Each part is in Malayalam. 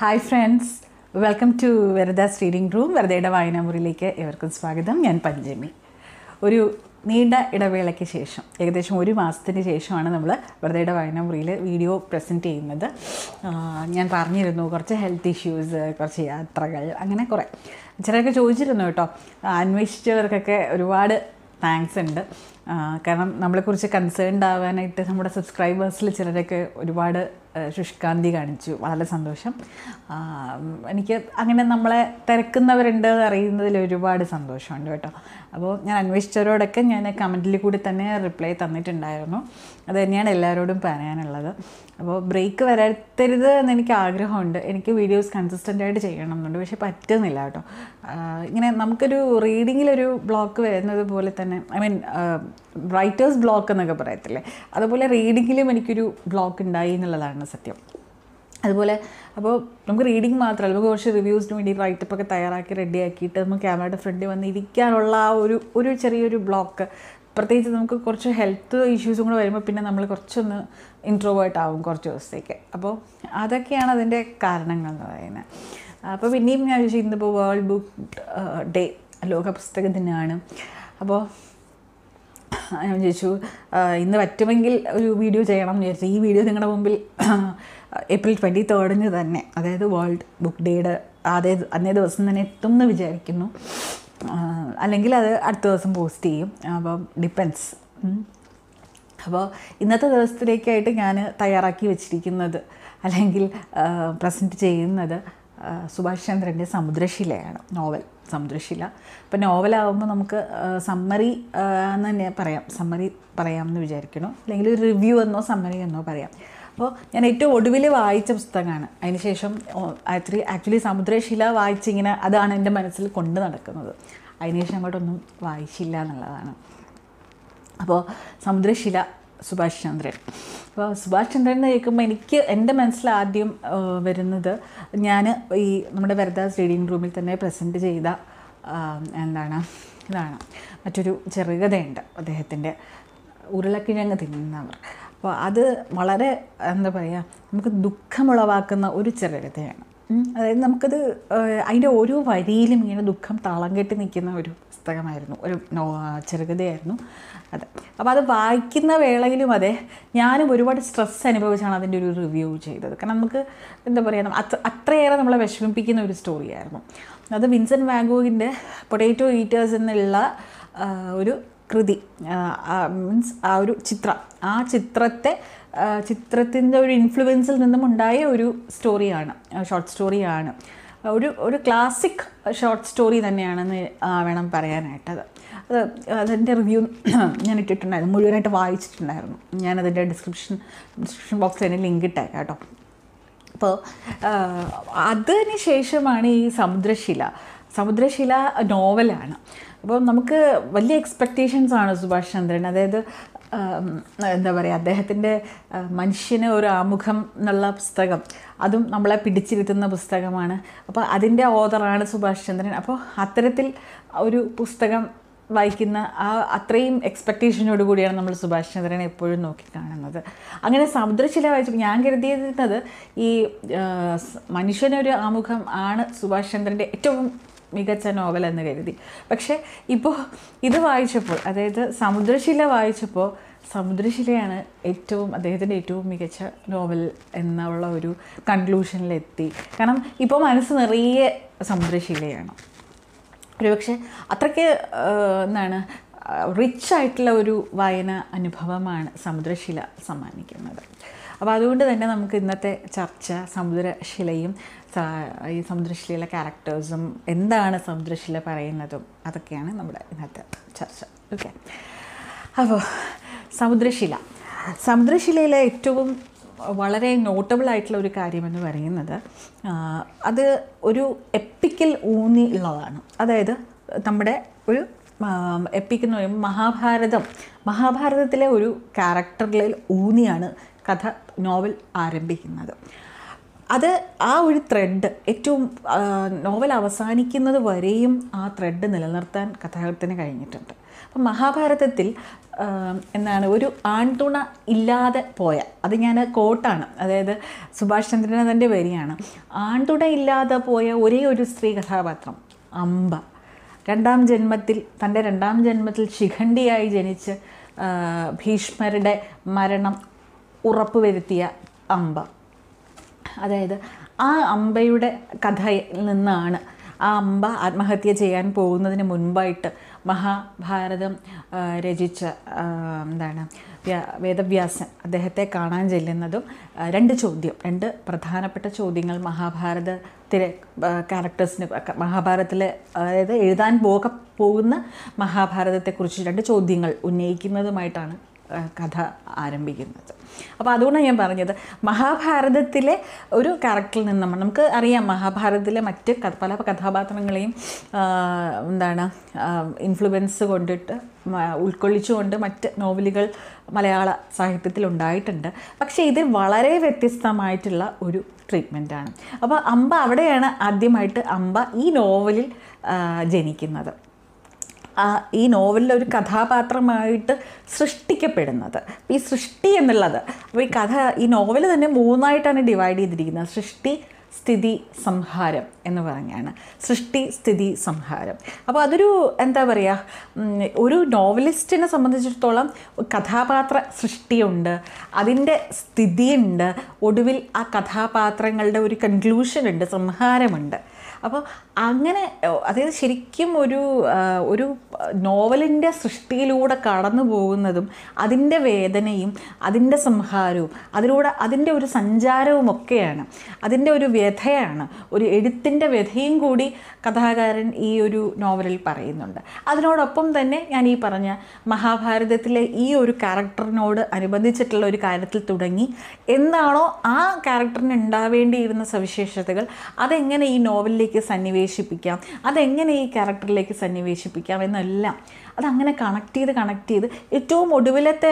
Hi friends welcome to Verudas reading room വെറുതെയുടെ വായനാമുറിയിലേക്ക് ഏവർക്കും സ്വാഗതം. ഞാൻ പഞ്ചമി ഒരു നീണ്ട ഇടവേളയ്ക്ക് ശേഷം ഏകദേശം ഒരു മാസത്തിന് ശേഷമാണ് നമ്മൾ വെറുതെയുടെ വായനാമുറിയിൽ വീഡിയോ പ്രസന്റ് ചെയ്യുന്നത്. ഞാൻ പറഞ്ഞിരുന്നു കുറച്ച് ഹെൽത്ത് ഇഷ്യൂസ് കുറച്ച് യാത്രകൾ അങ്ങനെ കുറേ. ചിലരൊക്കെ ചോദിച്ചിരുന്നു കേട്ടോ അന്വേഷിച്ചവർക്കൊക്കെ ഒരുപാട് താങ്ക്സ് ഉണ്ട്. കാരണം നമ്മളെക്കുറിച്ച് കൺസേൺഡ് ആവാനായിട്ട് നമ്മുടെ സബ്സ്ക്രൈബേഴ്സിൽ ചിലരൊക്കെ ഒരുപാട് ശുഷ്കാന്തി കാണിച്ചു. വളരെ സന്തോഷം. എനിക്ക് അങ്ങനെ നമ്മളെ തിരക്കുന്നവരുണ്ട് അറിയുന്നതിൽ ഒരുപാട് സന്തോഷമുണ്ട് കേട്ടോ. അപ്പോൾ ഞാൻ അന്വേഷിച്ചവരോടൊക്കെ ഞാൻ കമന്റിൽ കൂടി തന്നെ റിപ്ലൈ തന്നിട്ടുണ്ടായിരുന്നു. അത് തന്നെയാണ് എല്ലാവരോടും പറയാനുള്ളത്. അപ്പോൾ ബ്രേക്ക് വരത്തരുത് എന്ന് എനിക്ക് ആഗ്രഹമുണ്ട്. എനിക്ക് വീഡിയോസ് കൺസിസ്റ്റന്റ് ആയിട്ട് ചെയ്യണം എന്നുണ്ട് പക്ഷേ പറ്റുന്നില്ല കേട്ടോ. ഇങ്ങനെ നമുക്കൊരു റീഡിങ്ങിലൊരു ബ്ലോക്ക് വരുന്നത് പോലെ തന്നെ ഐ മീൻ റൈറ്റേഴ്സ് ബ്ലോക്ക് എന്നൊക്കെ പറയത്തില്ലേ? അതുപോലെ റീഡിങ്ങിലും എനിക്കൊരു ബ്ലോക്ക് ഉണ്ടായി എന്നുള്ളതാണ് സത്യം. അതുപോലെ അപ്പോൾ നമുക്ക് റീഡിങ് മാത്രമല്ല നമുക്ക് കുറച്ച് റിവ്യൂസിന് വേണ്ടി റൈറ്റപ്പ് ഒക്കെ തയ്യാറാക്കി റെഡിയാക്കിയിട്ട് നമുക്ക് ക്യാമറയുടെ ഫ്രണ്ടിൽ വന്ന് ഇരിക്കാനുള്ള ആ ഒരു ഒരു ചെറിയൊരു ബ്ലോക്ക് പ്രത്യേകിച്ച് നമുക്ക് കുറച്ച് ഹെൽത്ത് ഇഷ്യൂസും കൂടെ വരുമ്പോൾ പിന്നെ നമ്മൾ കുറച്ചൊന്ന് ഇൻട്രോവേർട്ട് ആവും കുറച്ച് ദിവസത്തേക്ക്. അപ്പോൾ അതൊക്കെയാണ് അതിന്റെ കാരണങ്ങൾ എന്ന് പറയുന്നത് അപ്പോൾ പിന്നെയും ഞാൻ വിചാരിച്ചു ഇന്നിപ്പോൾ വേൾഡ് ബുക്ക് ഡേ ലോക പുസ്തക ദിനമാണ് അപ്പോൾ ഞാൻ ചോദിച്ചു ഇന്ന് പറ്റുമെങ്കിൽ ഒരു വീഡിയോ ചെയ്യണം എന്ന് വിചാരിച്ചു. ഈ വീഡിയോ നിങ്ങളുടെ മുമ്പിൽ ഏപ്രിൽ ട്വന്റി തേർഡിന് തന്നെ അതായത് വേൾഡ് ബുക്ക് ഡേയുടെ അതേ അന്നേ ദിവസം തന്നെ എത്തുമെന്ന് വിചാരിക്കുന്നു. അല്ലെങ്കിൽ അത് അടുത്ത ദിവസം പോസ്റ്റ് ചെയ്യും. അപ്പം ഡിപ്പെൻസ് അപ്പോൾ ഇന്നത്തെ ദിവസത്തിലേക്കായിട്ട് ഞാൻ തയ്യാറാക്കി വെച്ചിരിക്കുന്നത് അല്ലെങ്കിൽ പ്രസന്റ് ചെയ്യുന്നത് സുഭാഷ് ചന്ദ്രന്റെ സമുദ്രശിലയാണ് നോവൽ സമുദ്രശില. അപ്പം നോവലാകുമ്പോൾ നമുക്ക് സമ്മറി എന്ന് തന്നെ പറയാം. സമ്മറി പറയാമെന്ന് വിചാരിക്കണം? അല്ലെങ്കിൽ ഒരു റിവ്യൂ എന്നോ സമ്മറി എന്നോ പറയാം. അപ്പോൾ ഞാൻ ഏറ്റവും ഒടുവിൽ വായിച്ച പുസ്തകമാണ്. അതിനുശേഷം ആക്ച്വലി ആക്ച്വലി സമുദ്രശില വായിച്ചിങ്ങനെ അതാണ് എന്റെ മനസ്സിൽ കൊണ്ട് നടക്കുന്നത്. അതിനുശേഷം അങ്ങോട്ടൊന്നും വായിച്ചില്ല എന്നുള്ളതാണ്. അപ്പോൾ സമുദ്രശില സുഭാഷ് ചന്ദ്രൻ. അപ്പോൾ സുഭാഷ് ചന്ദ്രൻ എന്ന് കേൾക്കുമ്പോൾ എനിക്ക് എന്റെ മനസ്സിൽ ആദ്യം വരുന്നത് ഞാൻ ഈ നമ്മുടെ വെരദാസ് റീഡിംഗ് റൂമിൽ തന്നെ പ്രസന്റ് ചെയ്ത എന്താണ് ഇതാണ് മറ്റൊരു ചെറുകഥയുണ്ട് അദ്ദേഹത്തിന്റെ ഉരുളക്കിഴങ്ങ് തിന്നുന്നവർ. അപ്പോൾ അത് വളരെ എന്താ പറയുക നമുക്ക് ദുഃഖമുളവാക്കുന്ന ഒരു ചെറുകഥയാണ് അതായത് നമുക്കത് അതിന്റെ ഓരോ വരിയിലും ഇങ്ങനെ ദുഃഖം തളം കെട്ടി നിൽക്കുന്ന ഒരു പുസ്തകമായിരുന്നു. ഒരു നോ ചെറുകഥയായിരുന്നു അതെ. അപ്പോൾ അത് വായിക്കുന്ന വേളയിലും അതെ ഞാനും ഒരുപാട് സ്ട്രെസ് അനുഭവിച്ചാണ് അതിന്റെ ഒരു റിവ്യൂ ചെയ്തത്. കാരണം നമുക്ക് എന്താ പറയുക അത്ര അത്രയേറെ നമ്മളെ വിഷമിപ്പിക്കുന്ന ഒരു സ്റ്റോറിയായിരുന്നു. അത് വിൻസെന്റ് വാഗോവിന്റെ പൊട്ടേറ്റോ ഈറ്റേഴ്സ് എന്നുള്ള ഒരു കൃതി മീൻസ് ആ ഒരു ചിത്രം. ആ ചിത്രത്തെ ചിത്രത്തിന്റെ ഒരു ഇൻഫ്ലുവൻസിൽ നിന്നും ഉണ്ടായ ഒരു സ്റ്റോറിയാണ് ഷോർട്ട് സ്റ്റോറിയാണ് ഒരു ഒരു ക്ലാസിക് ഷോർട്ട് സ്റ്റോറി തന്നെയാണെന്ന് വേണം പറയാനായിട്ട് അത് അത് അതിന്റെ റിവ്യൂ ഞാൻ ഇട്ടിട്ടുണ്ടായിരുന്നു മുഴുവനായിട്ട് വായിച്ചിട്ടുണ്ടായിരുന്നു. ഞാനതിന്റെ ഡിസ്ക്രിപ്ഷൻ ഡിസ്ക്രിപ്ഷൻ ബോക്സിൽ തന്നെ ലിങ്ക് ഇട്ടേക്കാം കേട്ടോ. അപ്പോൾ അതിന് ശേഷമാണ് ഈ സമുദ്രശില. സമുദ്രശില നോവലാണ്. അപ്പോൾ നമുക്ക് വലിയ എക്സ്പെക്റ്റേഷൻസ് ആണ് സുഭാഷ് ചന്ദ്രൻ. അതായത് എന്താ പറയുക അദ്ദേഹത്തിന്റെ മനുഷ്യന് ഒരു ആമുഖം എന്നുള്ള പുസ്തകം. അതും നമ്മളെ പിടിച്ചിരുത്തുന്ന പുസ്തകമാണ്. അപ്പോൾ അതിന്റെ ഓതറാണ് സുഭാഷ് ചന്ദ്രൻ. അപ്പോൾ അത്തരത്തിൽ ഒരു പുസ്തകം വായിക്കുന്ന ആ അത്രയും എക്സ്പെക്റ്റേഷനോട് കൂടിയാണ് നമ്മൾ സുഭാഷ് ചന്ദ്രനെ എപ്പോഴും നോക്കിക്കാണുന്നത് അങ്ങനെ സമുദ്രശില വായിച്ചപ്പോൾ ഞാൻ കരുതിയിരുന്നത് ഈ മനുഷ്യനൊരു ആമുഖം ആണ് സുഭാഷ് ചന്ദ്രന്റെ ഏറ്റവും മികച്ച നോവൽ എന്ന് കരുതി. പക്ഷേ ഇപ്പോൾ ഇത് വായിച്ചപ്പോൾ അതായത് സമുദ്രശില വായിച്ചപ്പോൾ സമുദ്രശിലയാണ് ഏറ്റവും അദ്ദേഹത്തിന്റെ ഏറ്റവും മികച്ച നോവൽ എന്നുള്ള ഒരു കൺക്ലൂഷനിലെത്തി. കാരണം ഇപ്പോൾ മനസ്സ് നിറയെ സമുദ്രശിലയാണ്. ഒരുപക്ഷെ അത്രയ്ക്ക് എന്താണ് റിച്ച് ആയിട്ടുള്ള ഒരു വായന അനുഭവമാണ് സമുദ്രശില സമ്മാനിക്കുന്നത്. അപ്പോൾ അതുകൊണ്ട് തന്നെ നമുക്ക് ഇന്നത്തെ ചർച്ച സമുദ്രശിലയും ഈ സമുദ്രശിലയിലെ ക്യാരക്ടേഴ്സും എന്താണ് സമുദ്രശില പറയുന്നതും അതൊക്കെയാണ് നമ്മുടെ ഇന്നത്തെ ചർച്ച. ഓക്കെ അപ്പോൾ സമുദ്രശില. സമുദ്രശിലയിലെ ഏറ്റവും വളരെ നോട്ടബിൾ ആയിട്ടുള്ള ഒരു കാര്യമെന്ന് പറയുന്നത് അത് ഒരു എപ്പിക്കൽ ഊന്നി ഉള്ളതാണ്. അതായത് നമ്മുടെ ഒരു എപ്പിക് എന്ന് പറയുമ്പോൾ മഹാഭാരതം മഹാഭാരതത്തിലെ ഒരു ക്യാരക്ടറിൽ ഊന്നിയാണ് കഥ നോവൽ ആരംഭിക്കുന്നത്. അത് ആ ഒരു ത്രെഡ് ഏറ്റവും നോവൽ അവസാനിക്കുന്നത് വരെയും ആ ത്രെഡ് നിലനിർത്താൻ കഥാകൃത്തിന് കഴിഞ്ഞിട്ടുണ്ട്. അപ്പം മഹാഭാരതത്തിൽ എന്നാണ് ഒരു ആൺതുണ ഇല്ലാതെ പോയ അത് ഞാൻ കോട്ടാണ് അതായത് സുഭാഷ് ചന്ദ്രനാഥന്റെ വരിയാണ്. ആൺതുണ ഇല്ലാതെ പോയ ഒരേ ഒരു സ്ത്രീ കഥാപാത്രം അമ്പ രണ്ടാം ജന്മത്തിൽ തന്റെ രണ്ടാം ജന്മത്തിൽ ശിഖണ്ഡിയായി ജനിച്ച് ഭീഷ്മരുടെ മരണം ഉറപ്പുവരുത്തിയ അംബ. അതായത് ആ അമ്പയുടെ കഥയിൽ നിന്നാണ് ആ അമ്പ ആത്മഹത്യ ചെയ്യാൻ പോകുന്നതിന് മുൻപായിട്ട് മഹാഭാരതം രചിച്ച എന്താണ് വേദവ്യാസൻ അദ്ദേഹത്തെ കാണാൻ ചെല്ലുന്നതും രണ്ട് ചോദ്യം രണ്ട് പ്രധാനപ്പെട്ട ചോദ്യങ്ങൾ മഹാഭാരതത്തിലെ ക്യാരക്ടേഴ്സിന് മഹാഭാരതത്തിലെ അതായത് എഴുതാൻ പോക പോകുന്ന മഹാഭാരതത്തെക്കുറിച്ച് രണ്ട് ചോദ്യങ്ങൾ ഉന്നയിക്കുന്നതുമായിട്ടാണ് കഥ ആരംഭിക്കുന്നത്. അപ്പോൾ അതുകൊണ്ടാണ് ഞാൻ പറഞ്ഞത് മഹാഭാരതത്തിലെ ഒരു ക്യാരക്ടറിൽ നിന്ന് നമ്മൾ നമുക്ക് അറിയാം മഹാഭാരതത്തിലെ മറ്റ് പല കഥാപാത്രങ്ങളെയും എന്താണ് ഇൻഫ്ലുവൻസ് കൊണ്ടിട്ട് ഉൾക്കൊള്ളിച്ചുകൊണ്ട് മറ്റ് നോവലുകൾ മലയാള സാഹിത്യത്തിൽ ഉണ്ടായിട്ടുണ്ട്. പക്ഷേ ഇത് വളരെ വ്യത്യസ്തമായിട്ടുള്ള ഒരു ട്രീറ്റ്മെന്റാണ് അപ്പോൾ അമ്പ അവിടെയാണ് ആദ്യമായിട്ട് അമ്പ ഈ നോവലിൽ ജനിക്കുന്നത്. ഈ നോവലിലെ ഒരു കഥാപാത്രമായിട്ട് സൃഷ്ടിക്കപ്പെടുന്നത്. ഈ സൃഷ്ടി എന്നുള്ളത് അപ്പോൾ ഈ കഥ ഈ നോവൽ തന്നെ മൂന്നായിട്ടാണ് ഡിവൈഡ് ചെയ്തിരിക്കുന്നത്. സൃഷ്ടി സ്ഥിതി സംഹാരം എന്ന് പറഞ്ഞാണ്. സൃഷ്ടി സ്ഥിതി സംഹാരം. അപ്പോൾ അതൊരു എന്താ പറയുക ഒരു നോവലിസ്റ്റിനെ സംബന്ധിച്ചിടത്തോളം കഥാപാത്ര സൃഷ്ടിയുണ്ട് അതിന്റെ സ്ഥിതിയുണ്ട് ഒടുവിൽ ആ കഥാപാത്രങ്ങളുടെ ഒരു കൺക്ലൂഷൻ ഉണ്ട് സംഹാരമുണ്ട്. അപ്പോൾ അങ്ങനെ അതായത് ശരിക്കും ഒരു ഒരു നോവലിന്റെ സൃഷ്ടിയിലൂടെ കടന്നു പോകുന്നതും അതിന്റെ വേദനയും അതിന്റെ സംഹാരവും അതിലൂടെ അതിന്റെ ഒരു സഞ്ചാരവും ഒക്കെയാണ്. അതിന്റെ ഒരു വ്യഥയാണ്. ഒരു എഴുത്തിന്റെ വ്യഥയും കൂടി കഥാകാരൻ ഈ ഒരു നോവലിൽ പറയുന്നുണ്ട്. അതിനോടൊപ്പം തന്നെ ഞാൻ ഈ പറഞ്ഞ മഹാഭാരതത്തിലെ ഈ ഒരു ക്യാരക്ടറിനോട് അനുബന്ധിച്ചിട്ടുള്ള ഒരു കാര്യത്തിൽ തുടങ്ങി. എന്താണോ ആ ക്യാരക്ടറിന് ഉണ്ടാവേണ്ടിയിരുന്ന സവിശേഷതകൾ അതെങ്ങനെ ഈ നോവലിലേക്ക് സന്നിവേശിപ്പിക്കാം. അതെങ്ങനെ ഈ ക്യാരക്ടറിലേക്ക് സന്നിവേശിപ്പിക്കാം എന്നെല്ലാം അതങ്ങനെ കണക്ട് ചെയ്ത് കണക്ട് ചെയ്ത് ഏറ്റവും ഒടുവിലത്തെ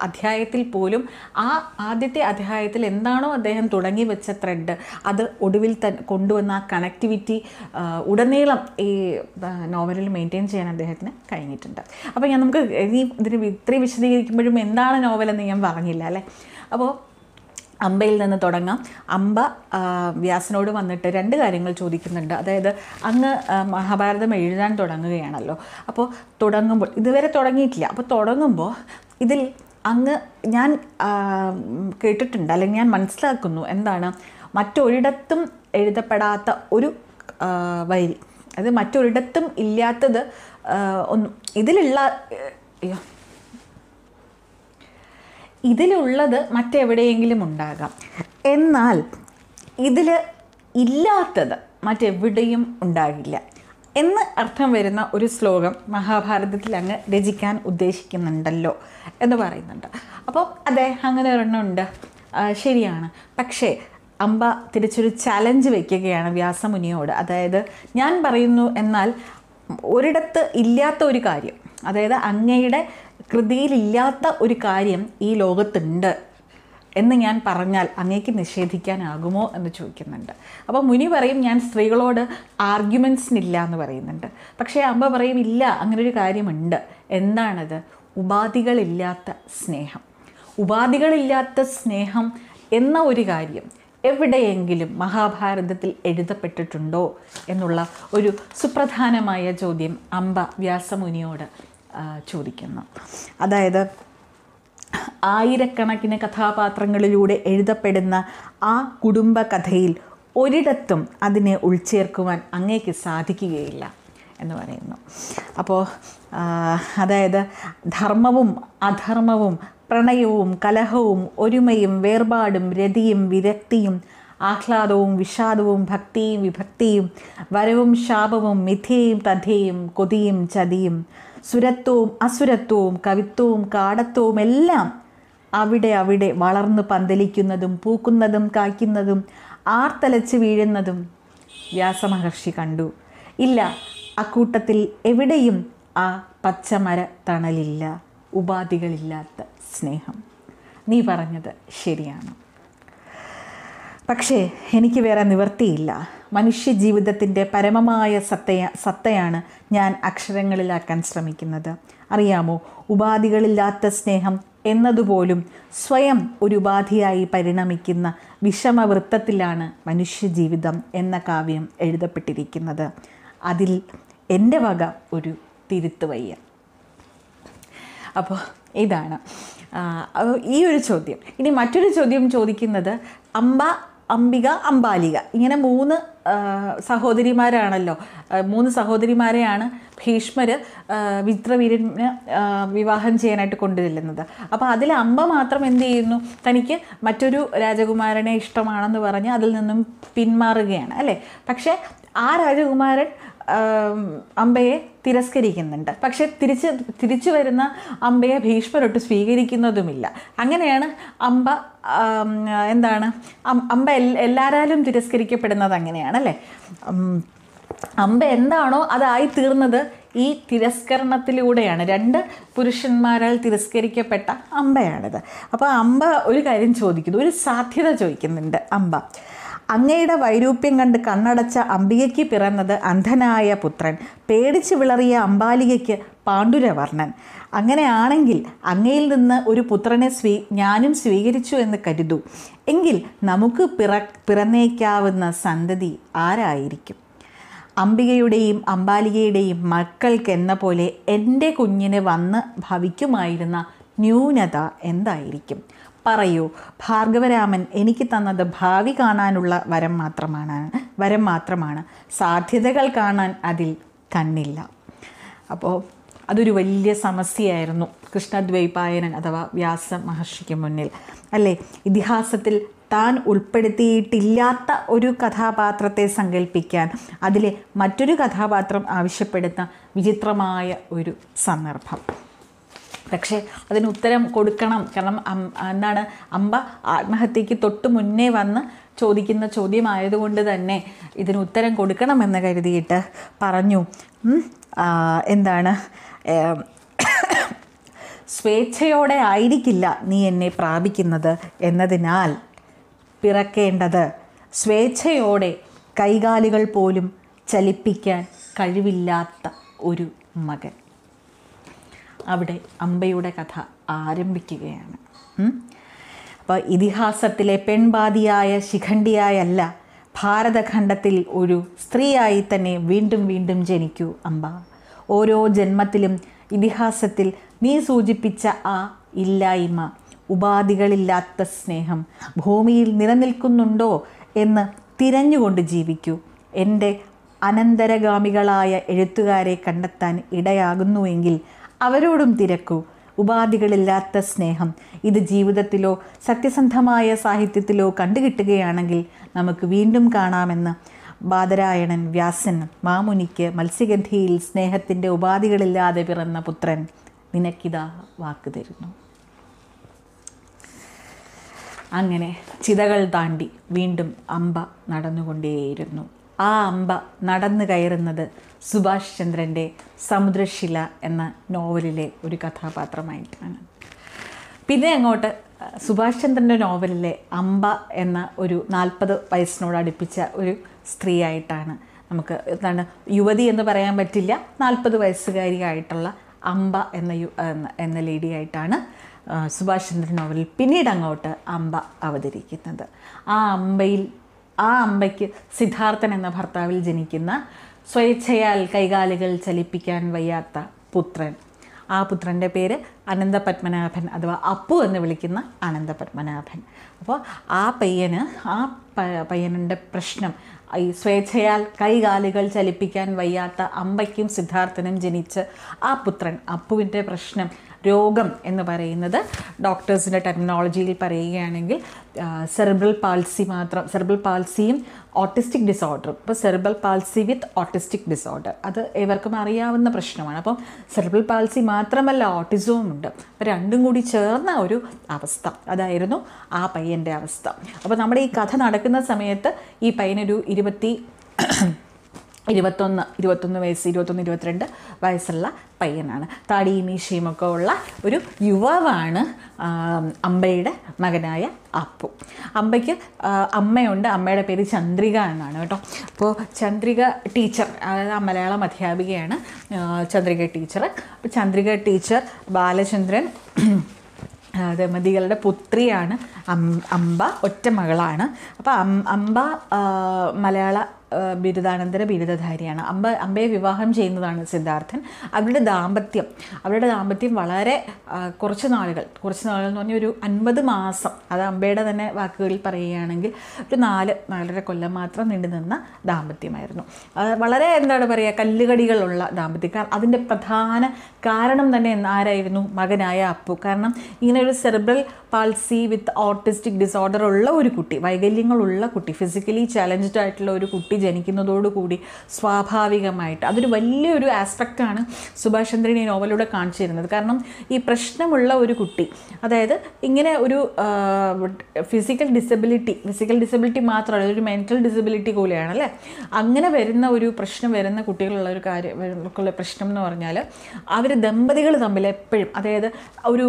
അധ്യായത്തിൽ പോലും ആ ആദ്യത്തെ അധ്യായത്തിൽ എന്താണോ അദ്ദേഹം തുടങ്ങി വെച്ച ത്രെഡ് അത് ഒടുവിൽ തന്നെ കൊണ്ടുവന്ന ആ കണക്ടിവിറ്റി ഉടനീളം ഈ നോവലിൽ മെയിന്റെയിൻ ചെയ്യാൻ അദ്ദേഹത്തിന് കഴിഞ്ഞിട്ടുണ്ട്. അപ്പോൾ ഞാൻ നമുക്ക് ഇനി ഇതിന് ഇത്രയും വിശദീകരിക്കുമ്പോഴും എന്താണ് നോവലെന്ന് ഞാൻ പറഞ്ഞില്ല അല്ലേ? അപ്പോൾ അമ്പയിൽ നിന്ന് തുടങ്ങാം. അമ്പ വ്യാസനോട് വന്നിട്ട് രണ്ട് കാര്യങ്ങൾ ചോദിക്കുന്നുണ്ട്. അതായത് അങ്ങ് മഹാഭാരതം എഴുതാൻ തുടങ്ങുകയാണല്ലോ. അപ്പോൾ തുടങ്ങുമ്പോൾ ഇതുവരെ തുടങ്ങിയിട്ടില്ല. അപ്പോൾ തുടങ്ങുമ്പോൾ ഇതിൽ അങ്ങ് ഞാൻ കേട്ടിട്ടുണ്ട് അല്ലെങ്കിൽ ഞാൻ മനസ്സിലാക്കുന്നു എന്താണ് മറ്റൊരിടത്തും എഴുതപ്പെടാത്ത ഒരു വൈരി. അത് മറ്റൊരിടത്തും ഇല്ലാത്തത് ഒന്നും ഇതിലുള്ള ഇതിലുള്ളത് മറ്റെവിടെയെങ്കിലും ഉണ്ടാകാം. എന്നാൽ ഇതിൽ ഇല്ലാത്തത് മറ്റെവിടെയും ഉണ്ടാകില്ല. എന്ന് അർത്ഥം വരുന്ന ഒരു ശ്ലോകം മഹാഭാരതത്തിൽ അങ്ങ് രചിക്കാൻ ഉദ്ദേശിക്കുന്നുണ്ടല്ലോ എന്ന് പറയുന്നുണ്ട്. അപ്പോൾ അതെ അങ്ങനെ ഒരെണ്ണം ഉണ്ട്. ശരിയാണ്. പക്ഷേ അമ്പ തിരിച്ചൊരു ചലഞ്ച് വയ്ക്കുകയാണ് വ്യാസമുനിയോട്. അതായത് ഞാൻ പറയുന്നു എന്നാൽ ഒരിടത്ത് ഇല്ലാത്ത ഒരു കാര്യം അതായത് അങ്ങയുടെ കൃതിയിലില്ലാത്ത ഒരു കാര്യം ഈ ലോകത്തുണ്ട് എന്ന് ഞാൻ പറഞ്ഞാൽ അങ്ങേക്ക് നിഷേധിക്കാനാകുമോ എന്ന് ചോദിക്കുന്നുണ്ട്. അപ്പോൾ മുനി പറയും ഞാൻ സ്ത്രീകളോട് ആർഗ്യുമെൻസിനില്ല എന്ന് പറയുന്നുണ്ട്. പക്ഷേ അമ്മ പറയും ഇല്ല അങ്ങനെ ഒരു കാര്യമുണ്ട്. എന്താണത്? ഉപാധികളില്ലാത്ത സ്നേഹം. ഉപാധികളില്ലാത്ത സ്നേഹം എന്ന ഒരു കാര്യം എവിടെയെങ്കിലും മഹാഭാരതത്തിൽ എഴുതപ്പെട്ടിട്ടുണ്ടോ? എന്നുള്ള ഒരു സുപ്രധാനമായ ചോദ്യം അമ്പ വ്യാസമുനിയോട് ചോദിക്കുന്നു. അതായത് ആയിരക്കണക്കിന് കഥാപാത്രങ്ങളിലൂടെ എഴുതപ്പെടുന്ന ആ കുടുംബകഥയിൽ ഒരിടത്തും അതിനെ ഉൾച്ചേർക്കുവാൻ അങ്ങേക്ക് സാധിക്കുകയില്ല എന്ന് പറയുന്നു. അപ്പോൾ അതായത് ധർമ്മവും അധർമ്മവും പ്രണയവും കലഹവും ഒരുമയും വേർപാടും രതിയും വിരക്തിയും ആഹ്ലാദവും വിഷാദവും ഭക്തിയും വിഭക്തിയും വരവും ശാപവും മിഥിയും തഥയും കൊതിയും ചതിയും സുരത്വവും അസുരത്വവും കവിത്വവും കാടത്വവും എല്ലാം അവിടെ അവിടെ വളർന്നു പന്തലിക്കുന്നതും പൂക്കുന്നതും കായ്ക്കുന്നതും ആർത്തലച്ച് വീഴുന്നതും വ്യാസമഹർഷി കണ്ടു. ഇല്ല അക്കൂട്ടത്തിൽ എവിടെയും ആ പച്ചമര തണലില്ല ഉപാധികളില്ലാത്ത സ്നേഹം. നീ പറഞ്ഞത് ശരിയാണ്. പക്ഷേ എനിക്ക് വേറെ നിവർത്തിയില്ല മനുഷ്യ ജീവിതത്തിന്റെ പരമമായ സത്തയ സത്തയാണ് ഞാൻ അക്ഷരങ്ങളിലാക്കാൻ ശ്രമിക്കുന്നത്. അറിയാമോ? ഉപാധികളില്ലാത്ത സ്നേഹം എന്നതുപോലും സ്വയം ഒരു ഉപാധിയായി പരിണമിക്കുന്ന വിഷമവൃത്തത്തിലാണ് മനുഷ്യജീവിതം എന്ന കാവ്യം എഴുതപ്പെട്ടിരിക്കുന്നത്. അതിൽ എന്റെ വക ഒരു തിരുത്തുവയ്യ. അപ്പോൾ ഇതാണ്. ഈ ഒരു ചോദ്യം. ഇനി മറ്റൊരു ചോദ്യം ചോദിക്കുന്നത് അമ്പ അംബിക അംബാലിക. ഇങ്ങനെ മൂന്ന് സഹോദരിമാരാണല്ലോ. മൂന്ന് സഹോദരിമാരെയാണ് ഭീഷ്മർ വിത്രവീരന് വിവാഹം ചെയ്യാനായിട്ട് കൊണ്ടുചെല്ലുന്നത്. അപ്പോൾ അതിൽ അമ്പ മാത്രം എന്ത് ചെയ്യുന്നു? തനിക്ക് മറ്റൊരു രാജകുമാരനെ ഇഷ്ടമാണെന്ന് പറഞ്ഞ് അതിൽ നിന്നും പിന്മാറുകയാണ് അല്ലേ? പക്ഷേ ആ രാജകുമാരൻ അമ്പയെ തിരസ്കരിക്കുന്നുണ്ട്. പക്ഷെ തിരിച്ച് തിരിച്ചു വരുന്ന അമ്പയെ ഭീഷ്മരൊട്ട് സ്വീകരിക്കുന്നതുമില്ല. അങ്ങനെയാണ് അമ്പ എന്താണ് അമ്പ എല്ലാരാലും തിരസ്കരിക്കപ്പെടുന്നത് അങ്ങനെയാണ് അല്ലേ? അമ്പ എന്താണോ അതായി തീർന്നത് ഈ തിരസ്കരണത്തിലൂടെയാണ്. രണ്ട് പുരുഷന്മാരാൽ തിരസ്കരിക്കപ്പെട്ട അമ്പയാണിത്. അപ്പോൾ അമ്പ ഒരു കാര്യം ചോദിക്കുന്നു ഒരു സാധ്യത ചോദിക്കുന്നുണ്ട് അമ്പ. അങ്ങയുടെ വൈരൂപ്യം കണ്ട് കണ്ണടച്ച അംബികയ്ക്ക് പിറന്നത് അന്ധനായ പുത്രൻ. പേടിച്ച് വിളറിയ അമ്പാലികയ്ക്ക് പാണ്ഡുരവർണൻ. അങ്ങനെയാണെങ്കിൽ അങ്ങയിൽ നിന്ന് ഒരു പുത്രനെ സ്വീ ഞാനും സ്വീകരിച്ചു എന്ന് കരുതൂ. എങ്കിൽ നമുക്ക് പിറ പിറന്നേക്കാവുന്ന സന്തതി ആരായിരിക്കും? അംബികയുടെയും അംബാലികയുടെയും മക്കൾക്കെന്ന പോലെ എന്റെ കുഞ്ഞിന് വന്ന് ഭവിക്കുമായിരുന്ന ന്യൂനത എന്തായിരിക്കും? പറയൂ. ഭാർഗവരാമൻ എനിക്ക് തന്നത് ഭാവി കാണാനുള്ള വരം മാത്രമാണ്. വരം മാത്രമാണ്. സാധ്യതകൾ കാണാൻ അതിൽ കണ്ണില്ല. അപ്പോൾ അതൊരു വലിയ സമസ്യയായിരുന്നു. കൃഷ്ണദ്വൈപായനൻ അഥവാ വ്യാസ മഹർഷിക്ക് മുന്നിൽ. അല്ലേ? ഇതിഹാസത്തിൽ താൻ ഉൾപ്പെടുത്തിയിട്ടില്ലാത്ത ഒരു കഥാപാത്രത്തെ സങ്കല്പിക്കാൻ അതിലെ മറ്റൊരു കഥാപാത്രം ആവശ്യപ്പെടുന്ന വിചിത്രമായ ഒരു സന്ദർഭം. പക്ഷേ അതിന് ഉത്തരം കൊടുക്കണം. കാരണം എന്താണ് അമ്പ ആത്മഹത്യക്ക് തൊട്ട് മുന്നേ വന്ന് ചോദിക്കുന്ന ചോദ്യമായതുകൊണ്ട് തന്നെ ഇതിന് ഉത്തരം കൊടുക്കണമെന്ന് കരുതിയിട്ട് പറഞ്ഞു. എന്താണ് സ്വേച്ഛയോടെ ആയിരിക്കില്ല നീ എന്നെ പ്രാപിക്കുന്നത് എന്നതിനാൽ പിറക്കേണ്ടത് സ്വേച്ഛയോടെ കൈകാലുകൾ പോലും ചലിപ്പിക്കാൻ കഴിവില്ലാത്ത ഒരു മകൻ. അവിടെ അമ്പയുടെ കഥ ആരംഭിക്കുകയാണ്. അപ്പോൾ ഇതിഹാസത്തിലെ പെൺബാധിയായ ശിഖണ്ഡിയായല്ല ഭാരതഖണ്ഡത്തിൽ ഒരു സ്ത്രീയായി തന്നെ വീണ്ടും വീണ്ടും ജനിക്കൂ അമ്പ. ഓരോ ജന്മത്തിലും ഇതിഹാസത്തിൽ നീ സൂചിപ്പിച്ച ആ ഇല്ലായ്മ ഉപാധികളില്ലാത്ത സ്നേഹം ഭൂമിയിൽ നിലനിൽക്കുന്നുണ്ടോ എന്ന് തിരഞ്ഞുകൊണ്ട് ജീവിക്കൂ. എന്റെ അനന്തരഗാമികളായ എഴുത്തുകാരെ കണ്ടെത്താൻ ഇടയാകുന്നുവെങ്കിൽ അവരോടും തിരക്കൂ. ഉപാധികളില്ലാത്ത സ്നേഹം. ഇത് ജീവിതത്തിലോ സത്യസന്ധമായ സാഹിത്യത്തിലോ കണ്ടുകിട്ടുകയാണെങ്കിൽ നമുക്ക് വീണ്ടും കാണാമെന്ന് ബാദരായണൻ വ്യാസൻ മാമുനിക്ക് മത്സ്യഗന്ധിയിൽ സ്നേഹത്തിന്റെ ഉപാധികളില്ലാതെ പിറന്ന പുത്രൻ നിനക്കിതാ വാക്ക് തരുന്നു. അങ്ങനെ ചിതകൾ താണ്ടി വീണ്ടും അമ്പ നടന്നുകൊണ്ടേയിരുന്നു. ആ അമ്പ നടന്നു കയറുന്നത് സുഭാഷ് ചന്ദ്രന്റെ സമുദ്രശില എന്ന നോവലിലെ ഒരു കഥാപാത്രമായിട്ടാണ്. പിന്നെ അങ്ങോട്ട് സുഭാഷ് ചന്ദ്രന്റെ നോവലിലെ അമ്പ എന്ന ഒരു നാൽപ്പത് വയസ്സിനോട് അടുപ്പിച്ച ഒരു സ്ത്രീയായിട്ടാണ് നമുക്ക് എന്താണ് യുവതി എന്ന് പറയാൻ പറ്റില്ല നാൽപ്പത് വയസ്സുകാരിയായിട്ടുള്ള അമ്പ എന്ന യു എന്ന- ലേഡിയായിട്ടാണ് സുഭാഷ് ചന്ദ്രൻ നോവലിൽ പിന്നീട് അങ്ങോട്ട് അമ്പ അവതരിക്കുന്നത്. ആ അമ്പയിൽ ആ അമ്പയ്ക്ക് സിദ്ധാർത്ഥൻ എന്ന ഭർത്താവിൽ ജനിക്കുന്ന സ്വേച്ഛയാൽ കൈകാലുകൾ ചലിപ്പിക്കാൻ വയ്യാത്ത പുത്രൻ. ആ പുത്രന്റെ പേര് അനന്തപത്മനാഭൻ അഥവാ അപ്പു എന്ന് വിളിക്കുന്ന അനന്തപത്മനാഭൻ. അപ്പോൾ ആ പയ്യന് ആ പയ്യനന്റെ പ്രശ്നം ഈ സ്വേച്ഛയാൽ കൈകാലുകൾ ചലിപ്പിക്കാൻ വയ്യാത്ത അമ്പയ്ക്കും സിദ്ധാർത്ഥനും ജനിച്ച് ആ പുത്രൻ അപ്പുവിന്റെ പ്രശ്നം രോഗം എന്ന് പറയുന്നത് ഡോക്ടേഴ്സിന്റെ ടെക്നോളജിയിൽ പറയുകയാണെങ്കിൽ സെറിബ്രൽ പാൾസി മാത്രം സെറിബ്രൽ പാൾസിയും ഓട്ടിസ്റ്റിക് ഡിസോർഡറും ഇപ്പോൾ cerebral palsy with autistic disorder അത് ഏവർക്കും അറിയാവുന്ന പ്രശ്നമാണ്. അപ്പം സെറിബ്രൽ പാൾസി മാത്രമല്ല ഓട്ടിസവും ഉണ്ട്. അപ്പോൾ രണ്ടും കൂടി ചേർന്ന ഒരു അവസ്ഥ. അതായിരുന്നു ആ പയ്യന്റെ അവസ്ഥ. അപ്പോൾ നമ്മുടെ ഈ കഥ നടക്കുന്ന സമയത്ത് ഈ പയ്യനൊരു ഇരുപത്തി ഇരുപത്തൊന്ന് ഇരുപത്തൊന്ന് വയസ്സ് ഇരുപത്തൊന്ന് ഇരുപത്തിരണ്ട് വയസ്സുള്ള പയ്യനാണ്. താടിയും മീശയും ഒക്കെ ഉള്ള ഒരു യുവാവാണ് അമ്പയുടെ മകനായ അപ്പു. അമ്പയ്ക്ക് അമ്മയുണ്ട്. അമ്മയുടെ പേര് ചന്ദ്രിക എന്നാണ് കേട്ടോ. അപ്പോൾ ചന്ദ്രിക ടീച്ചർ അതായത് മലയാളം അധ്യാപികയാണ് ചന്ദ്രിക ടീച്ചർ. അപ്പോൾ ചന്ദ്രിക ടീച്ചർ ബാലചന്ദ്രൻ ദമതികളുടെ പുത്രിയാണ് അം- അമ്പ ഒറ്റ മകളാണ് അപ്പോൾ അമ്പ മലയാള ബിരുദാനന്തര ബിരുദധാരിയാണ്. അമ്പ അമ്പയെ വിവാഹം ചെയ്യുന്നതാണ് സിദ്ധാർത്ഥൻ. അവരുടെ ദാമ്പത്യം അവരുടെ ദാമ്പത്യം വളരെ കുറച്ച് നാളുകൾ. കുറച്ച് നാളുകൾ എന്ന് പറഞ്ഞാൽ ഒരു അൻപത് മാസം. അത് അമ്പയുടെ തന്നെ വാക്കുകളിൽ പറയുകയാണെങ്കിൽ ഒരു നാല് നാലര കൊല്ലം മാത്രം നീണ്ടു നിന്ന ദാമ്പത്യമായിരുന്നു. വളരെ എന്താണ് പറയുക കല്ലുകടികളുള്ള ദാമ്പത്യം. അതിന്റെ പ്രധാന കാരണം തന്നെ ആരായിരുന്നു? മകനായ അപ്പു. കാരണം ഇങ്ങനെ ഒരു cerebral palsy with autistic disorder ഉള്ള ഒരു കുട്ടി വൈകല്യങ്ങളുള്ള കുട്ടി ഫിസിക്കലി ചലഞ്ച്ഡ് ആയിട്ടുള്ള ഒരു കുട്ടി ജനിക്കുന്നതോടുകൂടി സ്വാഭാവികമായിട്ട്. അതൊരു വലിയൊരു ആസ്പെക്റ്റാണ് സുഭാഷ് ചന്ദ്രൻ ഈ നോവലിലൂടെ കാണിച്ചു തരുന്നത്. കാരണം ഈ പ്രശ്നമുള്ള ഒരു കുട്ടി അതായത് ഇങ്ങനെ ഒരു ഫിസിക്കൽ ഡിസബിലിറ്റി ഫിസിക്കൽ ഡിസബിലിറ്റി മാത്രമല്ല ഒരു മെന്റൽ ഡിസബിലിറ്റി പോലെയാണ് അല്ലേ അങ്ങനെ വരുന്ന ഒരു പ്രശ്നം വരുന്ന കുട്ടികളുള്ള ഒരു കാര്യം ഉള്ള പ്രശ്നം എന്ന് പറഞ്ഞാൽ അവർ ദമ്പതികൾ തമ്മിൽ എപ്പോഴും അതായത് ഒരു